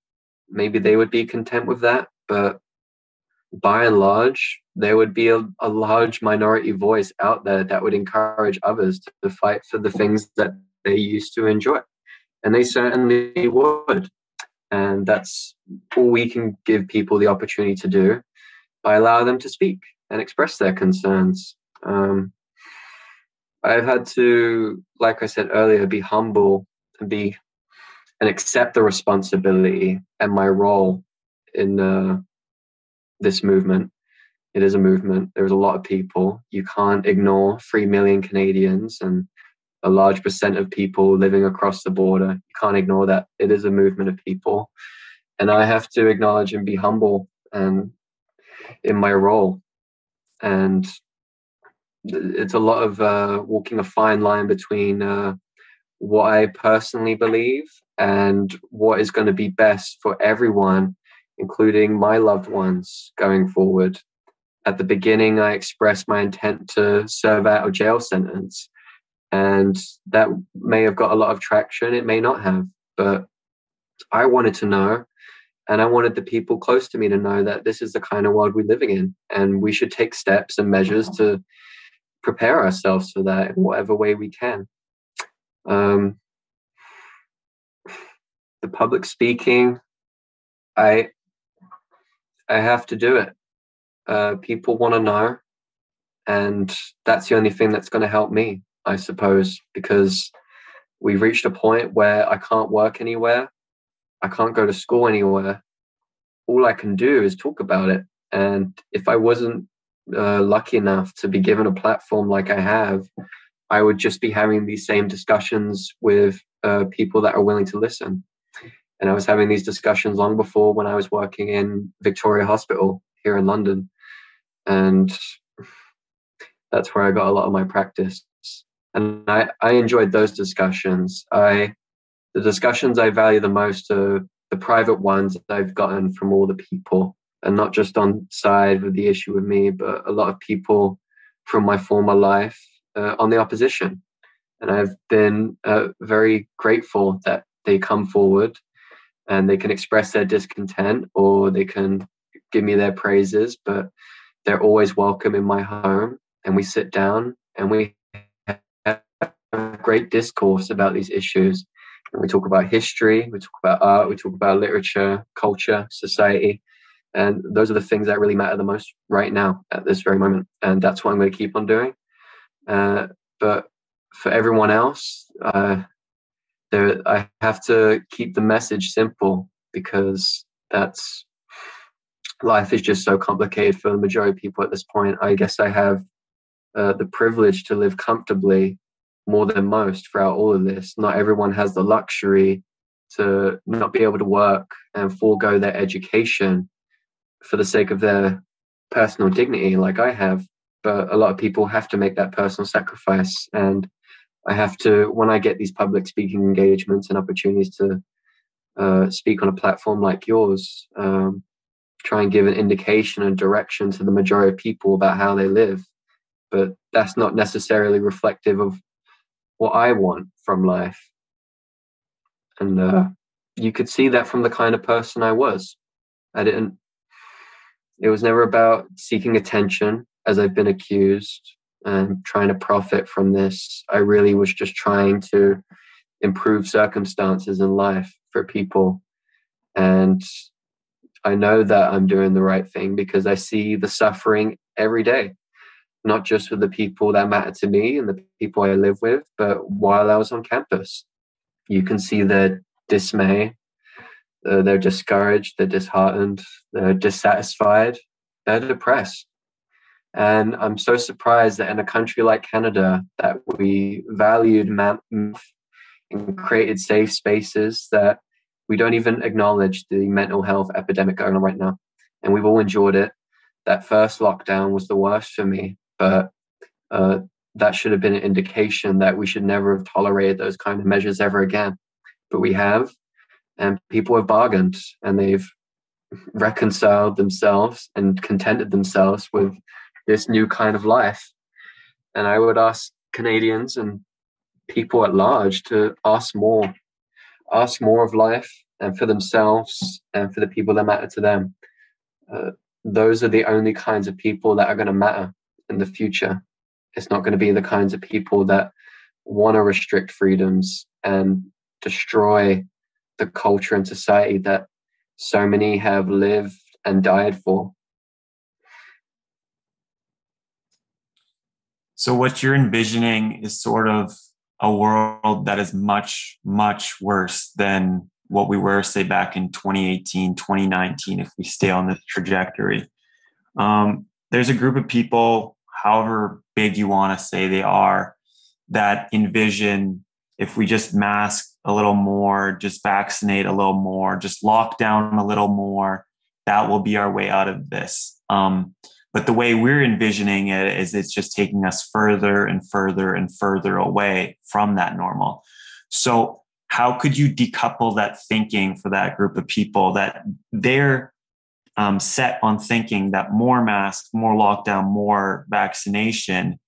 maybe they would be content with that. But by and large, there would be a, a large minority voice out there that would encourage others to fight for the things that they used to enjoy. And they certainly would. And that's all we can give people the opportunity to do by allowing them to speak and express their concerns. Um, I've had to, like I said earlier, be humble and be and accept the responsibility and my role in uh, this movement. It is a movement. There's a lot of people. You can't ignore three million Canadians and a large percent of people living across the border. You can't ignore that. It is a movement of people. And I have to acknowledge and be humble and in my role. And it's a lot of uh, walking a fine line between uh, what I personally believe and what is going to be best for everyone, including my loved ones going forward. at the beginning, I expressed my intent to serve out a jail sentence. And that may have got a lot of traction, it may not have. But I wanted to know, and I wanted the people close to me to know that this is the kind of world we're living in. And we should take steps and measures to prepare ourselves for that in whatever way we can. Um, the public speaking, I I have to do it. Uh, people want to know, and that's the only thing that's going to help me, I suppose, because we've reached a point where I can't work anywhere, I can't go to school anywhere. All I can do is talk about it, and if I wasn't uh, lucky enough to be given a platform like I have, I would just be having these same discussions with uh, people that are willing to listen. And I was having these discussions long before when I was working in Victoria Hospital here in London. And that's where I got a lot of my practice. And I, I enjoyed those discussions. I the discussions I value the most are the private ones that I've gotten from all the people, and not just on side with the issue with me, but a lot of people from my former life uh, on the opposition. And I've been uh, very grateful that they come forward and they can express their discontent or they can give me their praises, but they're always welcome in my home. And we sit down and we great discourse about these issues. And we talk about history, we talk about art, we talk about literature, culture, society. And those are the things that really matter the most right now at this very moment. And that's what I'm going to keep on doing. Uh, but for everyone else, uh, there I have to keep the message simple because that's life is just so complicated for the majority of people at this point. I guess I have uh, the privilege to live comfortably more than most throughout all of this. Not everyone has the luxury to not be able to work and forego their education for the sake of their personal dignity, like I have. But a lot of people have to make that personal sacrifice. And I have to, when I get these public speaking engagements and opportunities to uh, speak on a platform like yours, um, try and give an indication and direction to the majority of people about how they live. But that's not necessarily reflective of what I want from life. And uh, you could see that from the kind of person I was. I didn't, it was never about seeking attention as I've been accused and trying to profit from this. I really was just trying to improve circumstances in life for people. And I know that I'm doing the right thing because I see the suffering every day, not just with the people that matter to me and the people I live with, but while I was on campus. You can see their dismay, uh, they're discouraged, they're disheartened, they're dissatisfied, they're depressed. And I'm so surprised that in a country like Canada, that we valued math and created safe spaces that we don't even acknowledge the mental health epidemic going on right now. And we've all endured it. That first lockdown was the worst for me, but uh, that should have been an indication that we should never have tolerated those kind of measures ever again. But we have, and people have bargained and they've reconciled themselves and contented themselves with this new kind of life. And I would ask Canadians and people at large to ask more, ask more of life and for themselves and for the people that matter to them. Uh, those are the only kinds of people that are going to matter in the future. It's not going to be the kinds of people that want to restrict freedoms and destroy the culture and society that so many have lived and died for. So, what you're envisioning is sort of a world that is much, much worse than what we were, say, back in 2018, 2019, if we stay on this trajectory. Um, there's a group of people, however big you want to say they are, that envision if we just mask a little more, just vaccinate a little more, just lock down a little more, that will be our way out of this. Um, but the way we're envisioning it is it's just taking us further and further and further away from that normal. So, how could you decouple that thinking for that group of people that they're um, set on thinking that more masks, more lockdown, more vaccination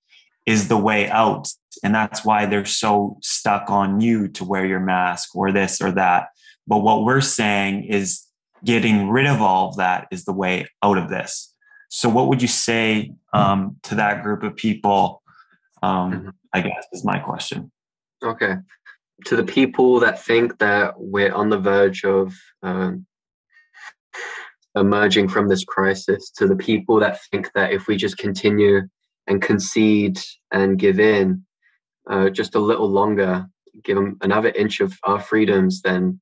is the way out. And that's why they're so stuck on you to wear your mask or this or that. But what we're saying is getting rid of all of that is the way out of this. So, what would you say um, to that group of people? Um, mm-hmm. I guess is my question. Okay. To the people that think that we're on the verge of um, emerging from this crisis, to the people that think that if we just continue and concede and give in uh, just a little longer, give them another inch of our freedoms, then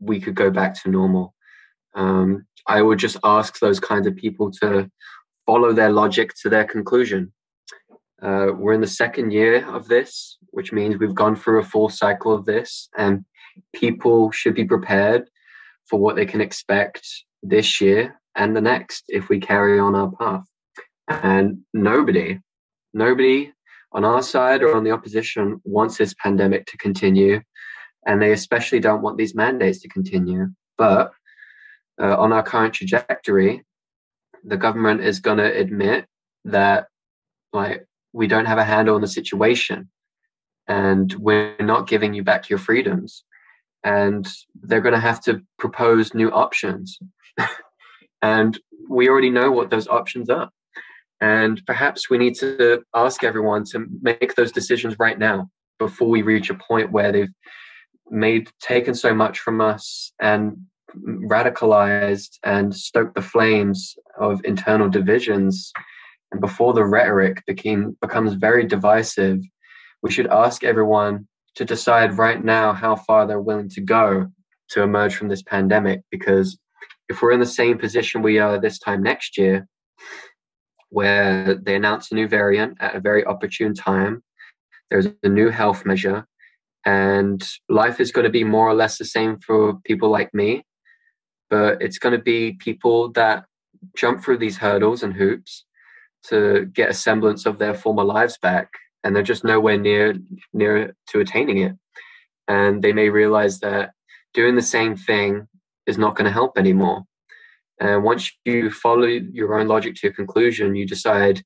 we could go back to normal. Um, I would just ask those kinds of people to follow their logic to their conclusion. Uh, we're in the second year of this, which means we've gone through a full cycle of this, and people should be prepared for what they can expect this year and the next if we carry on our path. And nobody, nobody on our side or on the opposition wants this pandemic to continue. And they especially don't want these mandates to continue. But uh, on our current trajectory, the government is going to admit that like we don't have a handle on the situation and we're not giving you back your freedoms and they're going to have to propose new options and we already know what those options are. And perhaps we need to ask everyone to make those decisions right now before we reach a point where they've made taken so much from us and radicalized and stoked the flames of internal divisions. And before the rhetoric became becomes very divisive we should ask everyone to decide right now how far they're willing to go to emerge from this pandemic because if we're in the same position we are this time next year where they announce a new variant at a very opportune time there's a new health measure and life is going to be more or less the same for people like me but it's going to be people that jump through these hurdles and hoops to get a semblance of their former lives back and they're just nowhere near near to attaining it. And they may realize that doing the same thing is not going to help anymore and once you follow your own logic to your conclusion you decide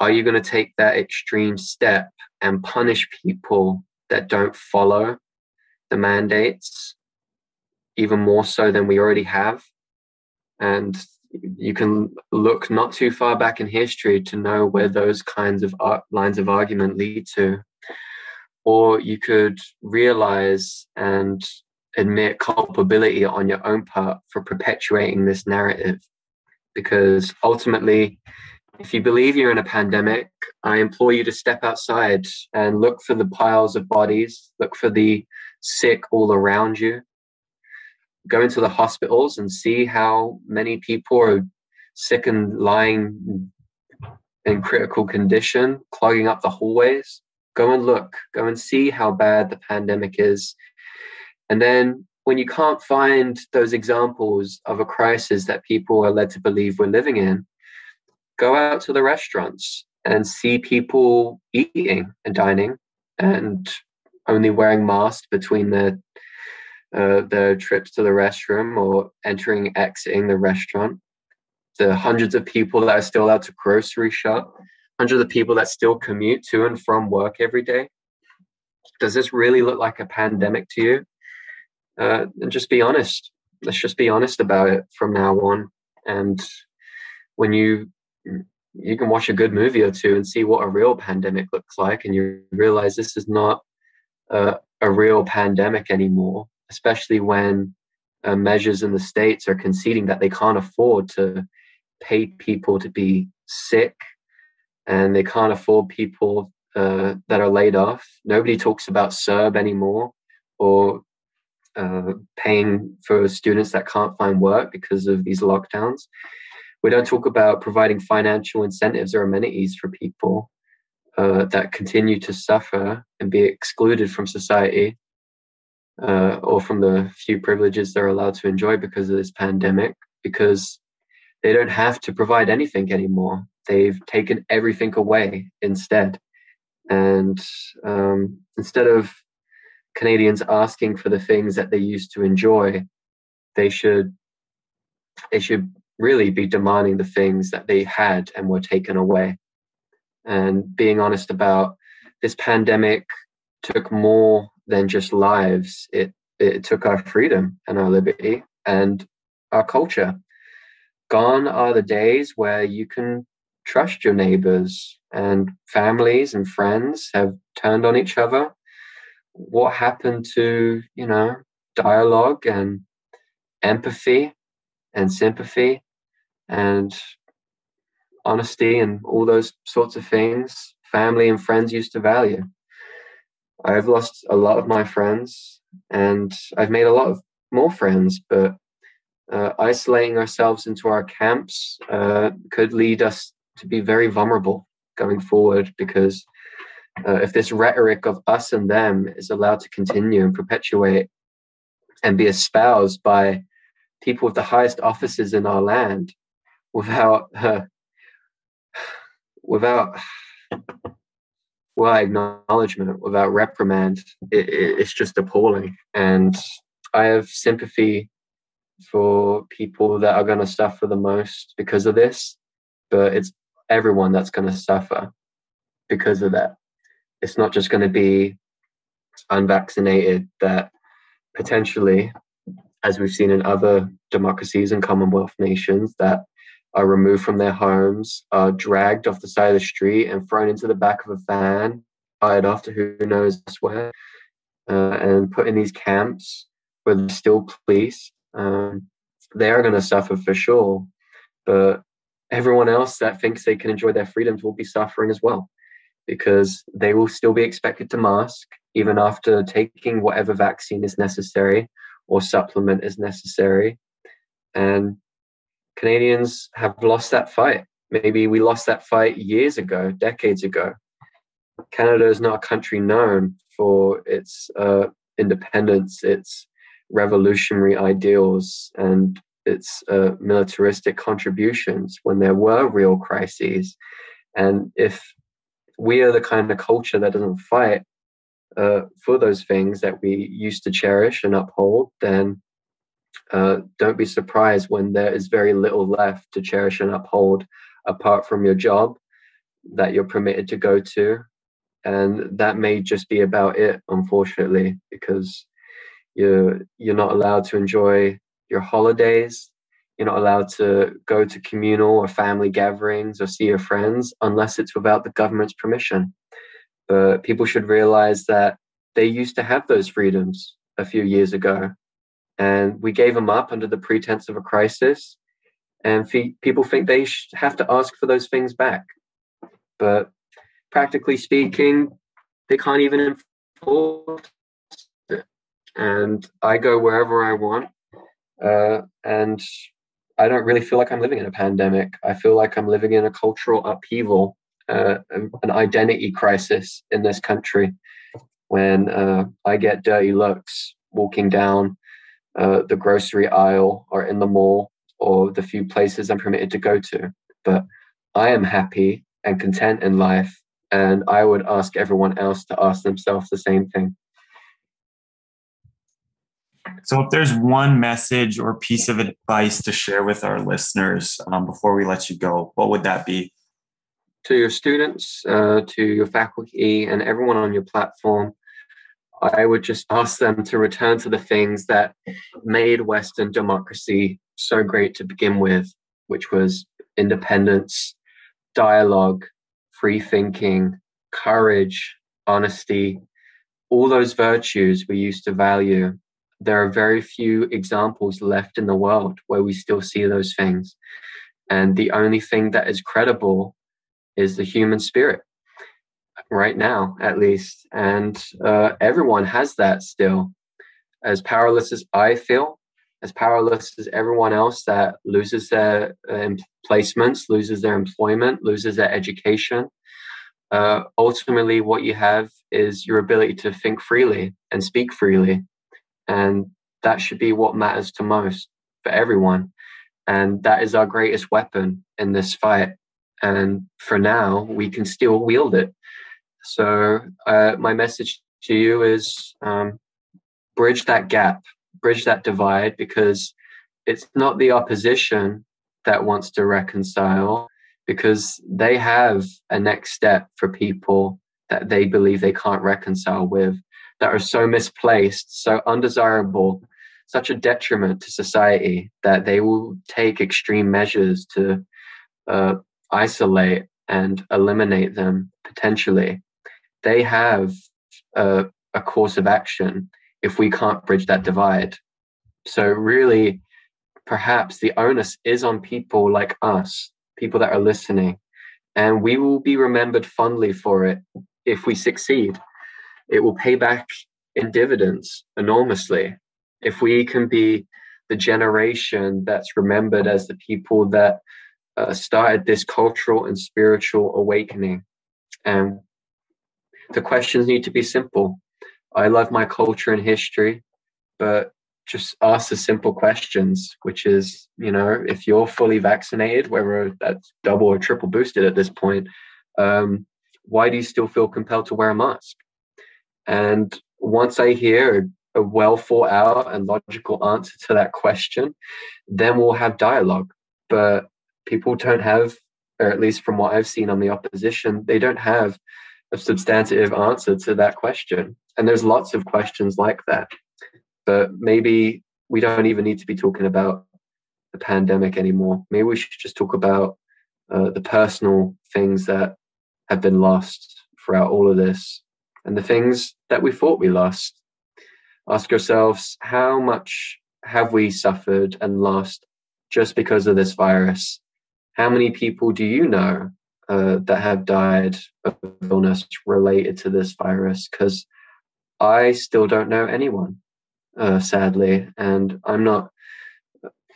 are you going to take that extreme step and punish people that don't follow the mandates even more so than we already have. And you can look not too far back in history to know where those kinds of lines of argument lead to. Or you could realize and admit culpability on your own part for perpetuating this narrative. Because ultimately, if you believe you're in a pandemic, I implore you to step outside and look for the piles of bodies, look for the sick all around you, go into the hospitals and see how many people are sick and lying in critical condition, clogging up the hallways. Go and look, go and see how bad the pandemic is. And then when you can't find those examples of a crisis that people are led to believe we're living in, go out to the restaurants and see people eating and dining and only wearing masks between the uh, the trips to the restroom or entering, exiting the restaurant, the hundreds of people that are still allowed to grocery shop, hundreds of people that still commute to and from work every day. Does this really look like a pandemic to you? Uh, and just be honest. Let's just be honest about it from now on. And when you you can watch a good movie or two and see what a real pandemic looks like, and you realize this is not uh, a real pandemic anymore especially when uh, measures in the states are conceding that they can't afford to pay people to be sick and they can't afford people uh, that are laid off. Nobody talks about CERB anymore or uh, paying for students that can't find work because of these lockdowns. We don't talk about providing financial incentives or amenities for people uh, that continue to suffer and be excluded from society uh, or from the few privileges they're allowed to enjoy because of this pandemic, because they don't have to provide anything anymore. They've taken everything away instead. And um, instead of Canadians asking for the things that they used to enjoy, they should they should really be demanding the things that they had and were taken away. And being honest about this pandemic took more than just lives. It it took our freedom and our liberty and our culture. Gone are the days where you can trust your neighbors and families and friends have turned on each other. What happened to, you know, dialogue and empathy and sympathy and honesty and all those sorts of things family and friends used to value. I've lost a lot of my friends and I've made a lot of more friends, but uh, isolating ourselves into our camps uh, could lead us to be very vulnerable going forward because uh, if this rhetoric of us and them is allowed to continue and perpetuate and be espoused by people with the highest offices in our land without uh, without without acknowledgement, without reprimand, it, it, it's just appalling. And I have sympathy for people that are going to suffer the most because of this, but it's everyone that's going to suffer because of that. It's not just going to be unvaccinated that potentially, as we've seen in other democracies and Commonwealth nations, that are removed from their homes, are dragged off the side of the street and thrown into the back of a van, fired off to who knows where, uh, and put in these camps where there's still police. Um, they are going to suffer for sure, but everyone else that thinks they can enjoy their freedoms will be suffering as well because they will still be expected to mask even after taking whatever vaccine is necessary or supplement is necessary. And Canadians have lost that fight. Maybe we lost that fight years ago, decades ago. Canada is not a country known for its uh, independence, its revolutionary ideals, and its uh, militaristic contributions when there were real crises. And if we are the kind of culture that doesn't fight uh, for those things that we used to cherish and uphold, then uh, don't be surprised when there is very little left to cherish and uphold apart from your job that you're permitted to go to. And that may just be about it, unfortunately, because you're you're not allowed to enjoy your holidays. You're not allowed to go to communal or family gatherings or see your friends unless it's without the government's permission. But people should realize that they used to have those freedoms a few years ago and we gave them up under the pretense of a crisis. And people think they have to ask for those things back. But practically speaking, they can't even enforce it. And I go wherever I want. Uh, and I don't really feel like I'm living in a pandemic. I feel like I'm living in a cultural upheaval, uh, an identity crisis in this country when uh, I get dirty looks walking down uh, the grocery aisle or in the mall or the few places I'm permitted to go to. But I am happy and content in life. And I would ask everyone else to ask themselves the same thing. So, if there's one message or piece of advice to share with our listeners um, before we let you go, what would that be? To your students, uh, to your faculty, and everyone on your platform, I would just ask them to return to the things that made Western democracy so great to begin with, which was independence, dialogue, free thinking, courage, honesty, all those virtues we used to value. There are very few examples left in the world where we still see those things. And the only thing that is credible is the human spirit right now, at least. And uh, everyone has that still. As powerless as I feel, as powerless as everyone else that loses their uh, placements, loses their employment, loses their education. Uh, ultimately, what you have is your ability to think freely and speak freely. And that should be what matters to most for everyone. And that is our greatest weapon in this fight. And for now, we can still wield it. So uh, my message to you is um, bridge that gap, bridge that divide, because it's not the opposition that wants to reconcile because they have a next step for people that they believe they can't reconcile with that are so misplaced, so undesirable, such a detriment to society that they will take extreme measures to uh, isolate and eliminate them potentially. They have a, a course of action if we can't bridge that divide. So, really, perhaps the onus is on people like us, people that are listening, and we will be remembered fondly for it if we succeed. It will pay back in dividends enormously if we can be the generation that's remembered as the people that uh, started this cultural and spiritual awakening. And the questions need to be simple. I love my culture and history, but just ask the simple questions, which is, you know, if you're fully vaccinated, whether that's double or triple boosted at this point, um, why do you still feel compelled to wear a mask? And once I hear a well thought out and logical answer to that question, then we'll have dialogue. But people don't have, or at least from what I've seen on the opposition, they don't have a substantive answer to that question. And there's lots of questions like that. But maybe we don't even need to be talking about the pandemic anymore. Maybe we should just talk about uh, the personal things that have been lost throughout all of this and the things that we thought we lost. Ask yourselves how much have we suffered and lost just because of this virus? How many people do you know uh, that have died of illness related to this virus? Because I still don't know anyone, uh, sadly, and I'm not,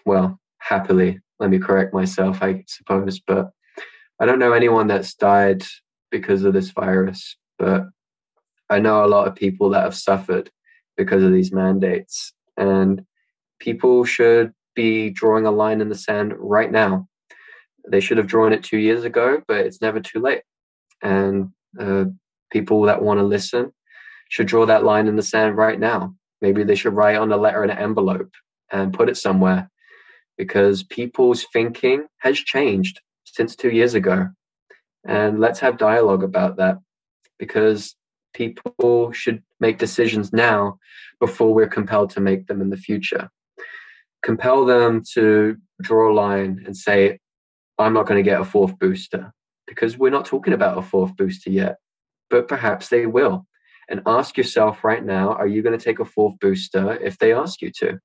well, happily, let me correct myself, I suppose, but I don't know anyone that's died because of this virus, but I know a lot of people that have suffered because of these mandates, and people should be drawing a line in the sand right now. They should have drawn it two years ago, but it's never too late. And uh, people that want to listen should draw that line in the sand right now. Maybe they should write on a letter in an envelope and put it somewhere because people's thinking has changed since two years ago. And let's have dialogue about that because people should make decisions now before we're compelled to make them in the future. Compel them to draw a line and say, I'm not going to get a fourth booster because we're not talking about a fourth booster yet, but perhaps they will. And ask yourself right now are you going to take a fourth booster if they ask you to?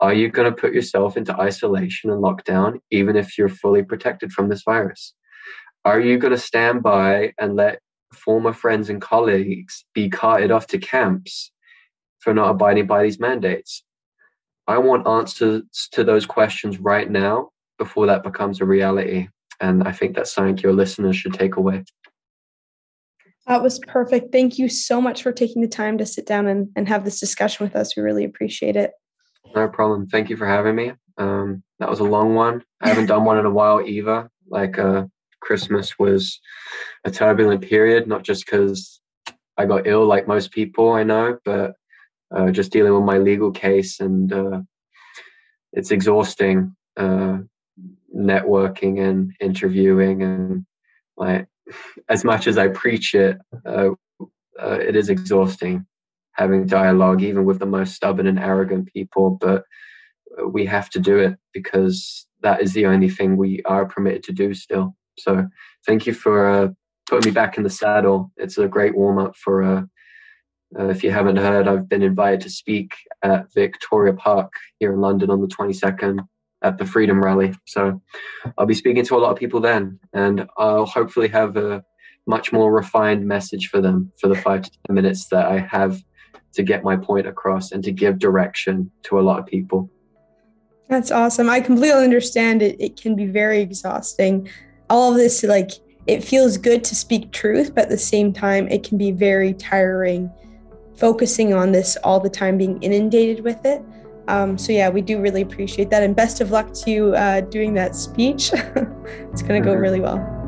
Are you going to put yourself into isolation and lockdown even if you're fully protected from this virus? Are you going to stand by and let former friends and colleagues be carted off to camps for not abiding by these mandates? I want answers to those questions right now before that becomes a reality. And I think that's something your listeners should take away. That was perfect. Thank you so much for taking the time to sit down and, and have this discussion with us. We really appreciate it. No problem. Thank you for having me. Um, that was a long one. I haven't done one in a while either. Like uh, Christmas was a turbulent period, not just because I got ill like most people I know, but uh, just dealing with my legal case and uh, it's exhausting uh, networking and interviewing and like as much as I preach it, uh, uh, it is exhausting having dialogue even with the most stubborn and arrogant people, but we have to do it because that is the only thing we are permitted to do still. So thank you for uh, putting me back in the saddle. It's a great warm up for. Uh, uh, if you haven't heard, I've been invited to speak at Victoria Park here in London on the 22nd at the Freedom Rally. So I'll be speaking to a lot of people then, and I'll hopefully have a much more refined message for them for the five to 10 minutes that I have to get my point across and to give direction to a lot of people. That's awesome. I completely understand it. It can be very exhausting all of this like it feels good to speak truth but at the same time it can be very tiring focusing on this all the time being inundated with it. Um, so yeah we do really appreciate that. And best of luck to you uh, doing that speech. It's going to go really well